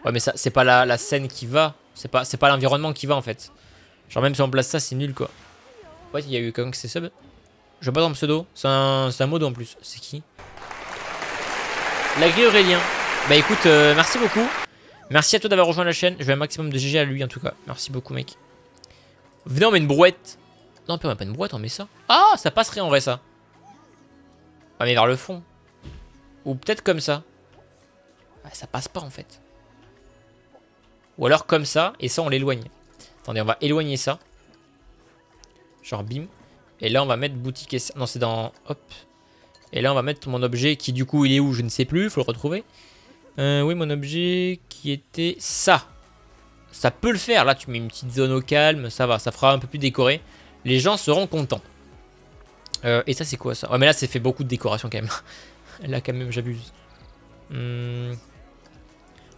Ouais, mais ça, c'est pas la, scène qui va. C'est pas, c'est pas l'environnement qui va en fait. Genre, même si on place ça, c'est nul quoi. Ouais, il y a eu quelqu'un qui s'est sub. Je vois pas dans pseudo. C'est un, c'est un modo en plus. C'est qui? La grille Aurélien. Bah écoute, euh, merci beaucoup. Merci à toi d'avoir rejoint la chaîne. Je vais un maximum de GG à lui en tout cas. Merci beaucoup, mec. Venez, on met une brouette. Non, on met pas une brouette, on met ça. Ah, ça passerait en vrai ça. On met vers le fond. Ou peut-être comme ça. Ah, ça passe pas en fait. Ou alors comme ça, et ça on l'éloigne. Attendez, on va éloigner ça. Genre bim. Et là on va mettre boutique et ça. Non, c'est dans... Hop. Et là on va mettre mon objet qui du coup il est où Je ne sais plus, faut le retrouver. Euh, oui, mon objet qui était ça. Ça peut le faire. Là tu mets une petite zone au calme, ça va. Ça fera un peu plus décoré. Les gens seront contents. Euh, et ça c'est quoi ça? Ouais mais là c'est fait beaucoup de décoration quand même. [LAUGHS] là quand même j'abuse. Hmm.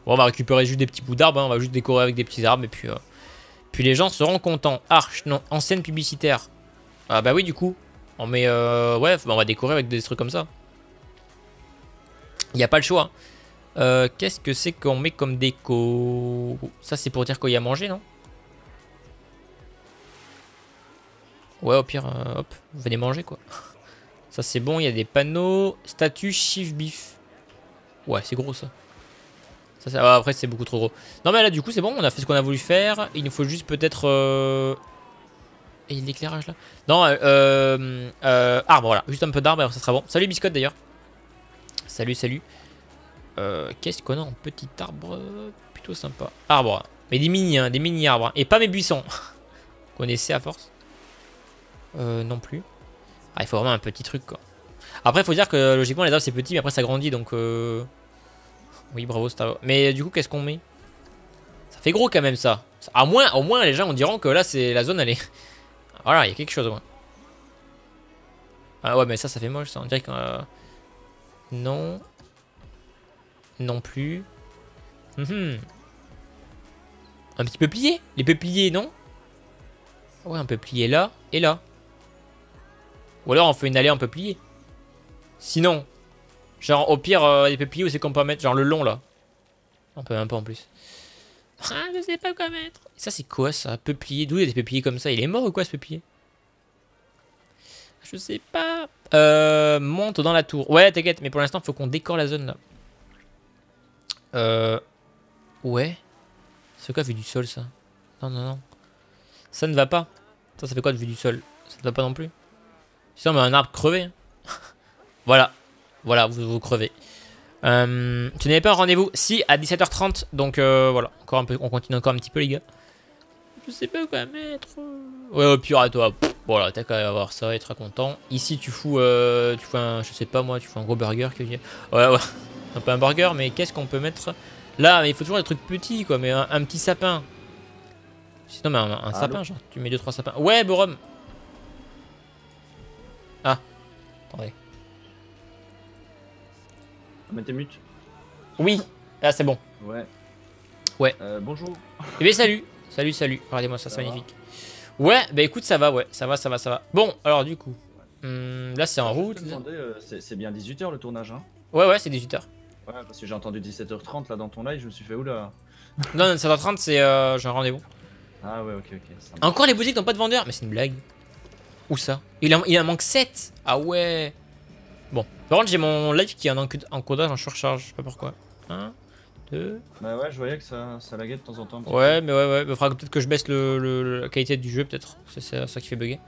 Bon, on va récupérer juste des petits bouts d'arbres, hein. on va juste décorer avec des petits arbres et puis, euh, puis les gens seront contents. Arche, non, ancienne publicitaire. Ah bah oui du coup, on met, ouais, on va décorer avec des trucs comme ça. Il n'y a pas le choix. Euh, Qu'est-ce que c'est qu'on met comme déco? Ça c'est pour dire qu'il y a à manger, non? Ouais, au pire, euh, hop, venez manger quoi. Ça c'est bon, il y a des panneaux. Statut chiffre bif. Ouais, c'est gros ça. ça après, c'est beaucoup trop gros. Non, mais là, du coup, c'est bon. On a fait ce qu'on a voulu faire. Il nous faut juste peut-être. Euh... Et l'éclairage là Non, euh, euh, arbre, voilà. Juste un peu d'arbre ça sera bon. Salut, biscotte d'ailleurs. Salut, salut. Euh, Qu'est-ce qu'on a en petit arbre Plutôt sympa. Arbre. Mais des mini, hein, des mini arbres. Et pas mes buissons. [LAUGHS] Connaissez à force? Euh, non plus. Ah, il faut vraiment un petit truc quoi. Après, il faut dire que logiquement, les arbres c'est petit, mais après ça grandit donc. Euh... Oui, bravo, Star Mais du coup, qu'est-ce qu'on met? Ça fait gros quand même ça. Au moins, les gens on diront que là, c'est la zone, elle est. [LAUGHS] voilà, il y a quelque chose au moins. Ah ouais, mais ça, ça fait moche ça. On dirait que. Euh... Non. Non plus. Hum Un petit peuplier Les peupliers, non? Ouais, un peuplier là et là. Ou alors on fait une allée en peuplier. Sinon, genre au pire, euh, les peupliers où c'est qu'on peut mettre genre le long là? On peut même pas en plus. Ah, je sais pas quoi mettre. Ça c'est quoi ça? Peuplier D'où il y a des peupliers comme ça? Il est mort ou quoi ce peuplier? Je sais pas. Euh, monte dans la tour. Ouais, t'inquiète, mais pour l'instant, faut qu'on décore la zone là. Euh. Ouais. C'est quoi vu du sol ça? Non, non, non. Ça ne va pas. Ça, ça fait quoi de vue du sol? Ça ne va pas non plus? Sinon, mais un arbre crevé. [LAUGHS] voilà. Voilà, vous, vous crevez. Euh, tu n'avais pas un rendez-vous? Si, à 17h30. Donc euh, voilà. Encore un peu, on continue encore un petit peu, les gars. Je sais pas quoi mettre. Ouais, au pire, à toi. Pff, voilà, t'as qu'à avoir ça et être content. Ici, tu fous, euh, tu fous un, je sais pas moi, tu fous un gros burger. Que... Ouais, ouais. Un peu un burger, mais qu'est-ce qu'on peut mettre Là, mais il faut toujours des trucs petits, quoi. Mais un, un petit sapin. Sinon, mais un, un sapin, genre, tu mets 2-3 sapins. Ouais, Borom Ah. Attendez. Mais t'es mute Oui, là c'est bon. Ouais. Ouais. Euh, bonjour. Eh bien, salut Salut, salut. Regardez-moi ça, Ça c'est magnifique. Ouais, bah écoute, ça va, ouais. Ça va, ça va, ça va. Bon, alors du coup. hum, là, c'est en Je route. euh, c'est c'est bien 18h le tournage, hein? Ouais, ouais, c'est 18h. Ouais, parce que j'ai entendu 17h30 là dans ton live, je me suis fait oula. [LAUGHS] Non, non, 7h30, c'est. Euh, J'ai un rendez-vous. Ah ouais, ok, ok. ça. Encore les boutiques n'ont pas de vendeur Mais c'est une blague. Où ça? Il en, il en manque 7 Ah ouais Bon. Par contre, j'ai mon live qui est en encodage en surcharge. Je sais pas pourquoi. 1, 2. Bah ouais, je voyais que ça, ça laguait de temps en temps. Ouais, mais ouais, ouais. Il faudra peut-être que je baisse le, le- la qualité du jeu, peut-être. C'est ça qui fait bugger.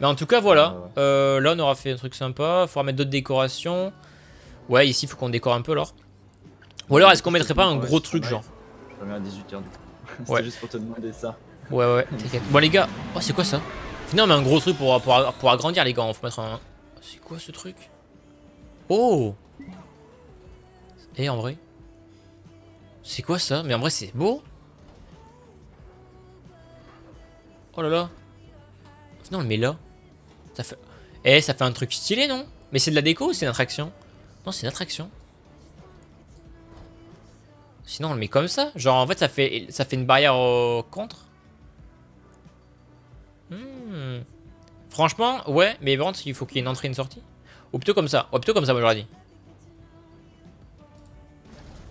Mais en tout cas, voilà. Ouais. Euh, là, on aura fait un truc sympa. Il faudra mettre d'autres décorations. Ouais, ici, faut qu'on décore un peu alors. Ou alors, est-ce qu'on mettrait pas un gros truc, genre peu. Je reviens à 18h du coup. C'était Ouais. juste pour te demander ça. Ouais, ouais, t'inquiète. Bon, les gars. Oh, c'est quoi ça Non, mais un gros truc pour, pour, pour agrandir, les gars. On faut mettre un. C'est quoi ce truc Oh Et en vrai C'est quoi ça Mais en vrai, c'est beau Oh là là Non, on le met là. Ça fait. Eh, ça fait un truc stylé, non? Mais c'est de la déco ou c'est une attraction? Non, c'est une attraction. Sinon, on le met comme ça. Genre, en fait, ça fait, ça fait une barrière au contre. Hmm. Franchement, ouais, mais par contre, il faut qu'il y ait une entrée et une sortie. Ou plutôt comme ça. Ou plutôt comme ça, moi j'aurais dit.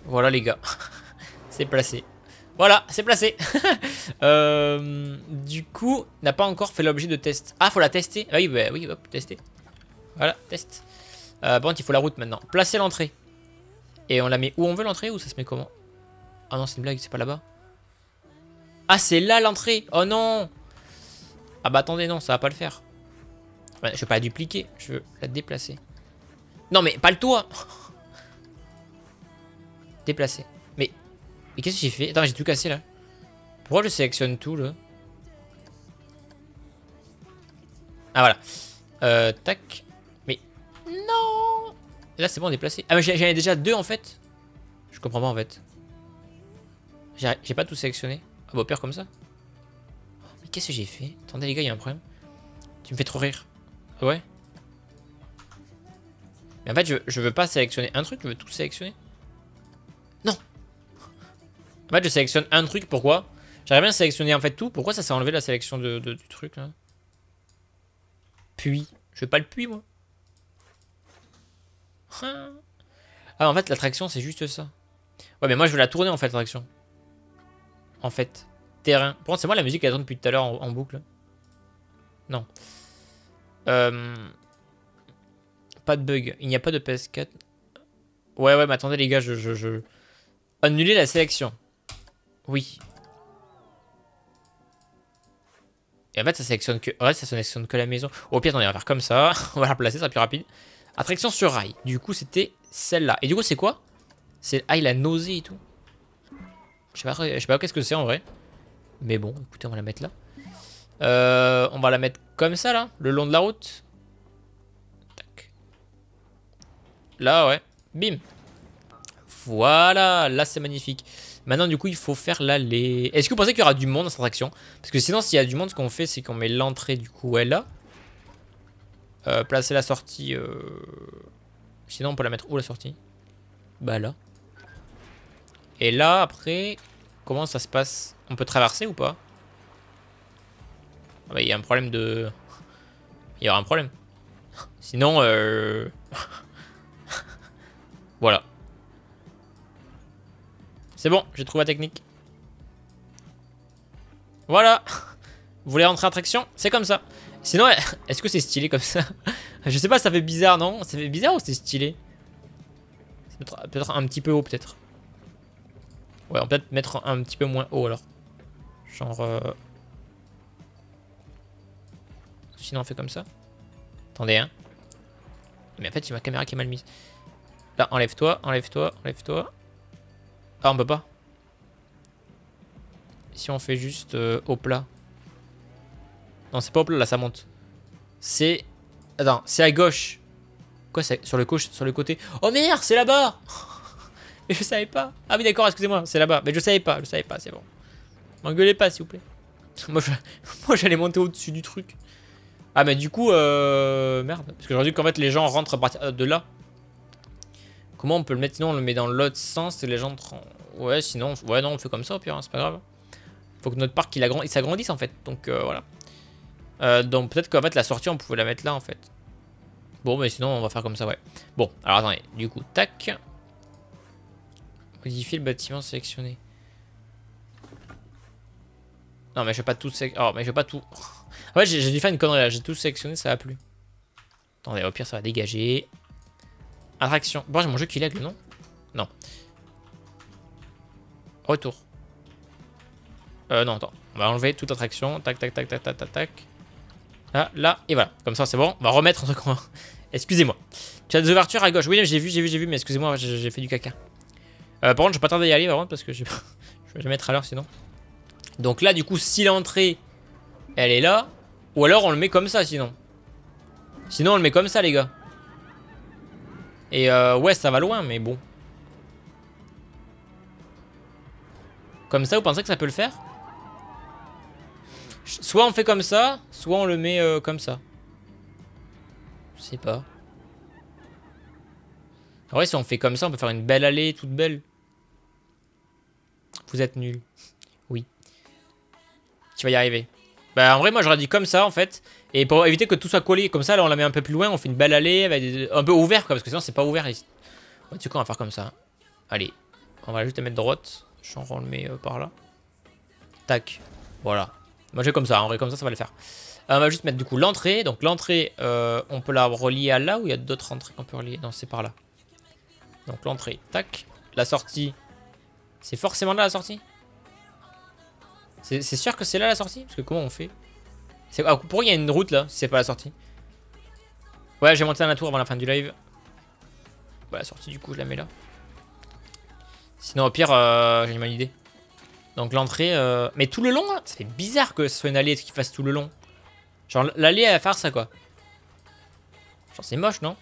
Voilà les gars. [LAUGHS] c'est placé. Voilà, c'est placé. [LAUGHS] Euh, du coup, n'a pas encore fait l'objet de test. Ah, faut la tester. Ah oui, bah, oui, hop, tester. Voilà, test. Euh, il faut la route maintenant. Placer l'entrée. Et on la met où on veut l'entrée ou ça se met comment? Ah non, c'est une blague, c'est pas là-bas. Ah, c'est là l'entrée. Oh non. Ah bah attendez, non, ça va pas le faire. je vais pas la dupliquer, je veux la déplacer. Non mais pas le toit [LAUGHS] Déplacer. Mais, mais qu'est-ce que j'ai fait? Attends, j'ai tout cassé là. Pourquoi je sélectionne tout là? Ah voilà. Euh, tac. Mais, non Là c'est bon, déplacé. Ah mais j'en ai déjà deux en fait. Je comprends pas en fait. J'ai pas tout sélectionné. Ah bah pire comme ça. Mais qu'est-ce que j'ai fait? Attendez les gars, il y a un problème. Tu me fais trop rire. Ouais? Mais en fait, je, je veux pas sélectionner un truc, je veux tout sélectionner. Non En fait, je sélectionne un truc, pourquoi? J'aimerais bien sélectionner en fait tout. Pourquoi ça s'est enlevé la sélection de, du truc là? Puis. Je veux pas le puits, moi. Ah, en fait, l'attraction, c'est juste ça. Ouais, mais moi, je veux la tourner, en fait, l'attraction. En fait. Terrain. Pour c'est moi la musique, elle tourne depuis tout à l'heure en, boucle. Non. Euh... Pas de bug. Il n'y a pas de PS4. Ouais, ouais, mais attendez, les gars, je... je, je... Annuler la sélection. Oui. Et en fait, ça sélectionne que, ouais, ça sélectionne que la maison. Au pire, on va faire comme ça. [LAUGHS] on va la placer, ça sera plus rapide. Attraction sur rail. Du coup, c'était celle-là. Et du coup, c'est quoi? C'est ah, il a nausée et tout. Je sais pas, je sais qu'est-ce que c'est en vrai. Mais bon, écoutez, on va la mettre là. Euh, on va la mettre comme ça, là, le long de la route. Tac. Là, ouais. Bim. Voilà, là, c'est magnifique. Maintenant, du coup, il faut faire l'allée. Est-ce que vous pensez qu'il y aura du monde dans cette attraction? Parce que sinon, s'il y a du monde, ce qu'on fait, c'est qu'on met l'entrée, du coup, elle là. Euh, placer la sortie. Euh... Sinon, on peut la mettre où la sortie? Bah là. Et là, après, comment ça se passe? On peut traverser ou pas? Ah bah, Il y a un problème de... [LAUGHS] Il y aura un problème. [LAUGHS] Sinon, euh... [LAUGHS] voilà. C'est bon, j'ai trouvé la technique. Voilà. Vous voulez rentrer en traction? C'est comme ça. Sinon, est-ce que c'est stylé comme ça? Je sais pas, ça fait bizarre, non? Ça fait bizarre ou c'est stylé? Peut-être un petit peu haut, peut-être. Ouais, on peut peut-être mettre un petit peu moins haut, alors. Genre... Euh... Sinon, on fait comme ça. Attendez, hein. Mais en fait, j'ai ma caméra qui est mal mise. Là, enlève-toi, enlève-toi, enlève-toi. Ah, on peut pas. Si on fait juste euh, au plat. Non, c'est pas au plat, là, ça monte. C'est... Attends, c'est à gauche. Quoi, c'est sur le, sur le côté? Oh merde, c'est là-bas [LAUGHS] Mais je savais pas. Ah oui, d'accord, excusez-moi, c'est là-bas. Mais je savais pas, je savais pas, c'est bon. M'engueulez pas, s'il vous plaît. [LAUGHS] [LAUGHS] Moi, j'allais monter au-dessus du truc. Ah, mais du coup, euh... Merde. Parce que j'aurais dû qu'en fait, les gens rentrent à de là. Comment on peut le mettre? Sinon, on le met dans l'autre sens et les gens... Ouais, sinon... Ouais, non, on fait comme ça au pire, hein, c'est pas grave. Faut que notre parc, il, s'agrandisse en fait. Donc, euh, voilà. Euh, donc, peut-être qu'en fait, la sortie, on pouvait la mettre là en fait. Bon, mais sinon, on va faire comme ça, ouais. Bon, alors attendez. Du coup, tac. Modifier le bâtiment sélectionné. Non, mais je vais pas tout sélectionner. Oh, mais je vais pas tout. Ouais, j'ai dû faire une connerie là. J'ai tout sélectionné, ça a plu. Attendez, au pire, ça va dégager. Attraction. Bon, j'ai mon jeu qui lag, non Non. Retour. Euh, non, attends. On va enlever toute attraction. Tac, tac, tac, tac, tac, tac, tac. Là, là, et voilà. Comme ça, c'est bon. On va remettre un truc. [LAUGHS] Excusez-moi. Tu as des ouvertures à gauche. Oui, j'ai vu, j'ai vu, j'ai vu, mais excusez-moi, j'ai fait du caca. Euh, par contre, je vais pas tarder à y aller, par parce que je vais [LAUGHS] mettre à l'heure sinon. Donc là, du coup, si l'entrée, elle est là, ou alors on le met comme ça, sinon. Sinon, on le met comme ça, les gars. Et euh, ouais, ça va loin, mais bon. Comme ça, vous pensez que ça peut le faire? Soit on fait comme ça, soit on le met euh, comme ça. Je sais pas. En vrai, si on fait comme ça, on peut faire une belle allée, toute belle. Vous êtes nul. Oui. Tu vas y arriver. Bah en vrai, moi j'aurais dit comme ça en fait. Et pour éviter que tout soit collé comme ça, là on la met un peu plus loin, on fait une belle allée, un peu ouvert quoi, parce que sinon c'est pas ouvert tu sais quoi, on va faire comme ça. Allez. On va juste la mettre droite. on le met euh, par là. Tac. Voilà. Moi j'ai comme ça, en vrai comme ça ça va le faire. Euh, on va juste mettre du coup l'entrée. Donc l'entrée, euh, on peut la relier à là ou il y a d'autres entrées qu'on peut relier? Non, c'est par là. Donc l'entrée, tac. La sortie, c'est forcément là la sortie? C'est sûr que c'est là la sortie? Parce que comment on fait? Ah, Pourquoi il y a une route là si c'est pas la sortie? Ouais, j'ai monté la tour avant la fin du live. Bah, la sortie du coup, je la mets là. Sinon, au pire, euh, j'ai une bonne idée. Donc l'entrée... Euh, mais tout le long, là, ça fait bizarre que ce soit une allée qui fasse tout le long. Genre, l'allée, va faire ça, quoi. Genre, c'est moche, non?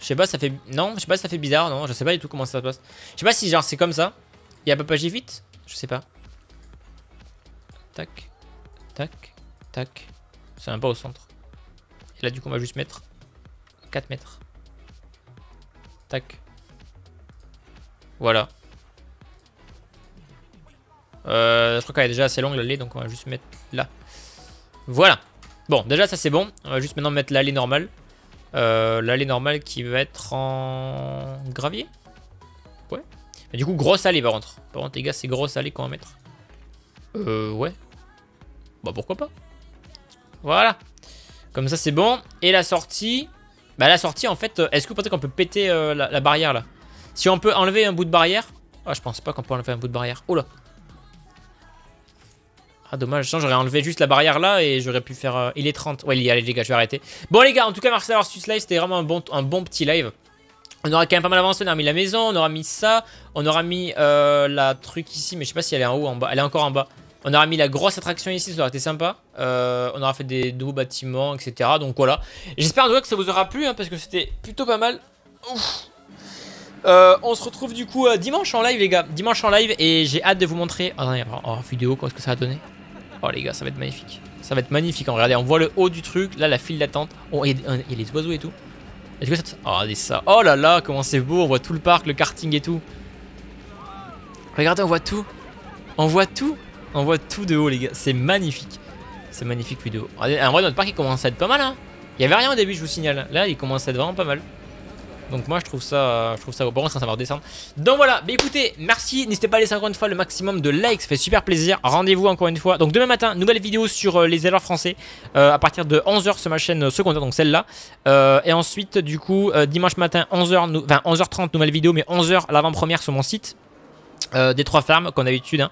Je sais pas, ça fait... Non, je sais pas, ça fait bizarre, non Je sais pas du tout comment ça se passe. Je sais pas si, genre, c'est comme ça. Il y a pas page vite Je sais pas. Tac. Tac. Tac. C'est un pas au centre. Et là, du coup, on va juste mettre 4 mètres. Tac. Voilà. Euh, je crois qu'elle est déjà assez longue l'allée, donc on va juste mettre là. Voilà. Bon, déjà ça c'est bon. On va juste maintenant mettre l'allée normale. Euh, l'allée normale qui va être en gravier. Ouais. Du coup, grosse allée par contre. Par contre, les gars, c'est grosse allée qu'on va mettre. Euh, ouais. Bah pourquoi pas. Voilà. Comme ça, c'est bon. Et la sortie. Bah la sortie, en fait, est-ce que vous pensez qu'on peut péter la, la barrière là? Si on peut enlever un bout de barrière. Ah, je pense pas qu'on peut enlever un bout de barrière. Oh là. Ah dommage, j'aurais enlevé juste la barrière là et j'aurais pu faire... Euh, il est 30. Ouais, allez les gars, je vais arrêter. Bon les gars, en tout cas, merci d'avoir suivi ce live. C'était vraiment un bon, un bon petit live. On aura quand même pas mal avancé, on aura mis la maison, on aura mis ça, on aura mis euh, la truc ici, mais je sais pas si elle est en haut ou en bas, elle est encore en bas. On aura mis la grosse attraction ici, ça aurait été sympa. Euh, on aura fait des nouveaux bâtiments, etc. Donc voilà. J'espère en tout cas que ça vous aura plu, hein, parce que c'était plutôt pas mal. On se retrouve du coup dimanche en live les gars, dimanche en live et j'ai hâte de vous montrer oh, en vidéo quoi ce que ça a donné? Oh les gars, ça va être magnifique. Ça va être magnifique. Regardez, on voit le haut du truc. Là, la file d'attente. Oh, il y, a les oiseaux et tout. Ça... Oh, regardez ça. Oh là là, comment c'est beau. On voit tout le parc, le karting et tout. Regardez, on voit tout. On voit tout. On voit tout de haut, les gars. C'est magnifique. C'est magnifique vidéo. En vrai, notre parc, il commence à être pas mal. Hein. Il y avait rien au début, je vous signale. Là, il commence à être vraiment pas mal. Donc moi je trouve ça je trouve ça bon ça va redescendre. Donc voilà, bah écoutez, merci, n'hésitez pas à laisser encore fois le maximum de likes, ça fait super plaisir. Rendez-vous encore une fois. Donc demain matin, nouvelle vidéo sur euh, les élèves français euh, à partir de 11h sur ma chaîne secondaire donc celle-là. Euh, et ensuite du coup dimanche matin 11h enfin 11h30 nouvelle vidéo mais 11h l'avant-première sur mon site des trois fermes comme d'habitude hein.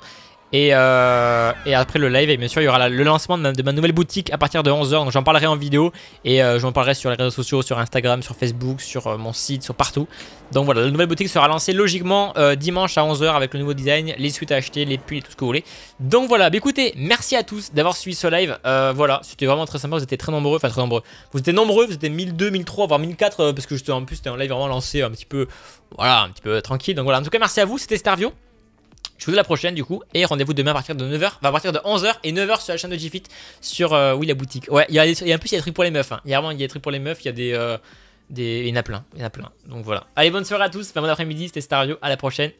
Euh, et, après le live, et bien sûr, il y aura le lancement de ma, nouvelle boutique à partir de 11h. Donc j'en parlerai en vidéo et euh, j'en parlerai sur les réseaux sociaux, sur Instagram, sur Facebook, sur euh, mon site, sur partout. Donc voilà, la nouvelle boutique sera lancée logiquement dimanche à 11h avec le nouveau design, les suites à acheter, les pulls et tout ce que vous voulez. Donc voilà, bah, écoutez, merci à tous d'avoir suivi ce live. voilà, c'était vraiment très sympa. Vous étiez très nombreux, enfin très nombreux. Vous étiez nombreux, vous étiez 1002, 1003, voire 1004 parce que j'étais en plus, c'était un live vraiment lancé un petit peu, voilà, un petit peu tranquille. Donc voilà, en tout cas, merci à vous. C'était Starvio. Je vous dis à la prochaine du coup et rendez-vous demain à partir de 9h, à partir de 11h et 9h sur la chaîne de Gfit sur euh, oui la boutique. Ouais, il y a, y a un plus il y a des trucs pour les meufs hein. Il y a vraiment il y a des trucs pour les meufs, il y a des euh, des il y en a plein, il y en a plein. Donc voilà. Allez, bonne soirée à tous, bon après-midi, c'était Stario, à la prochaine.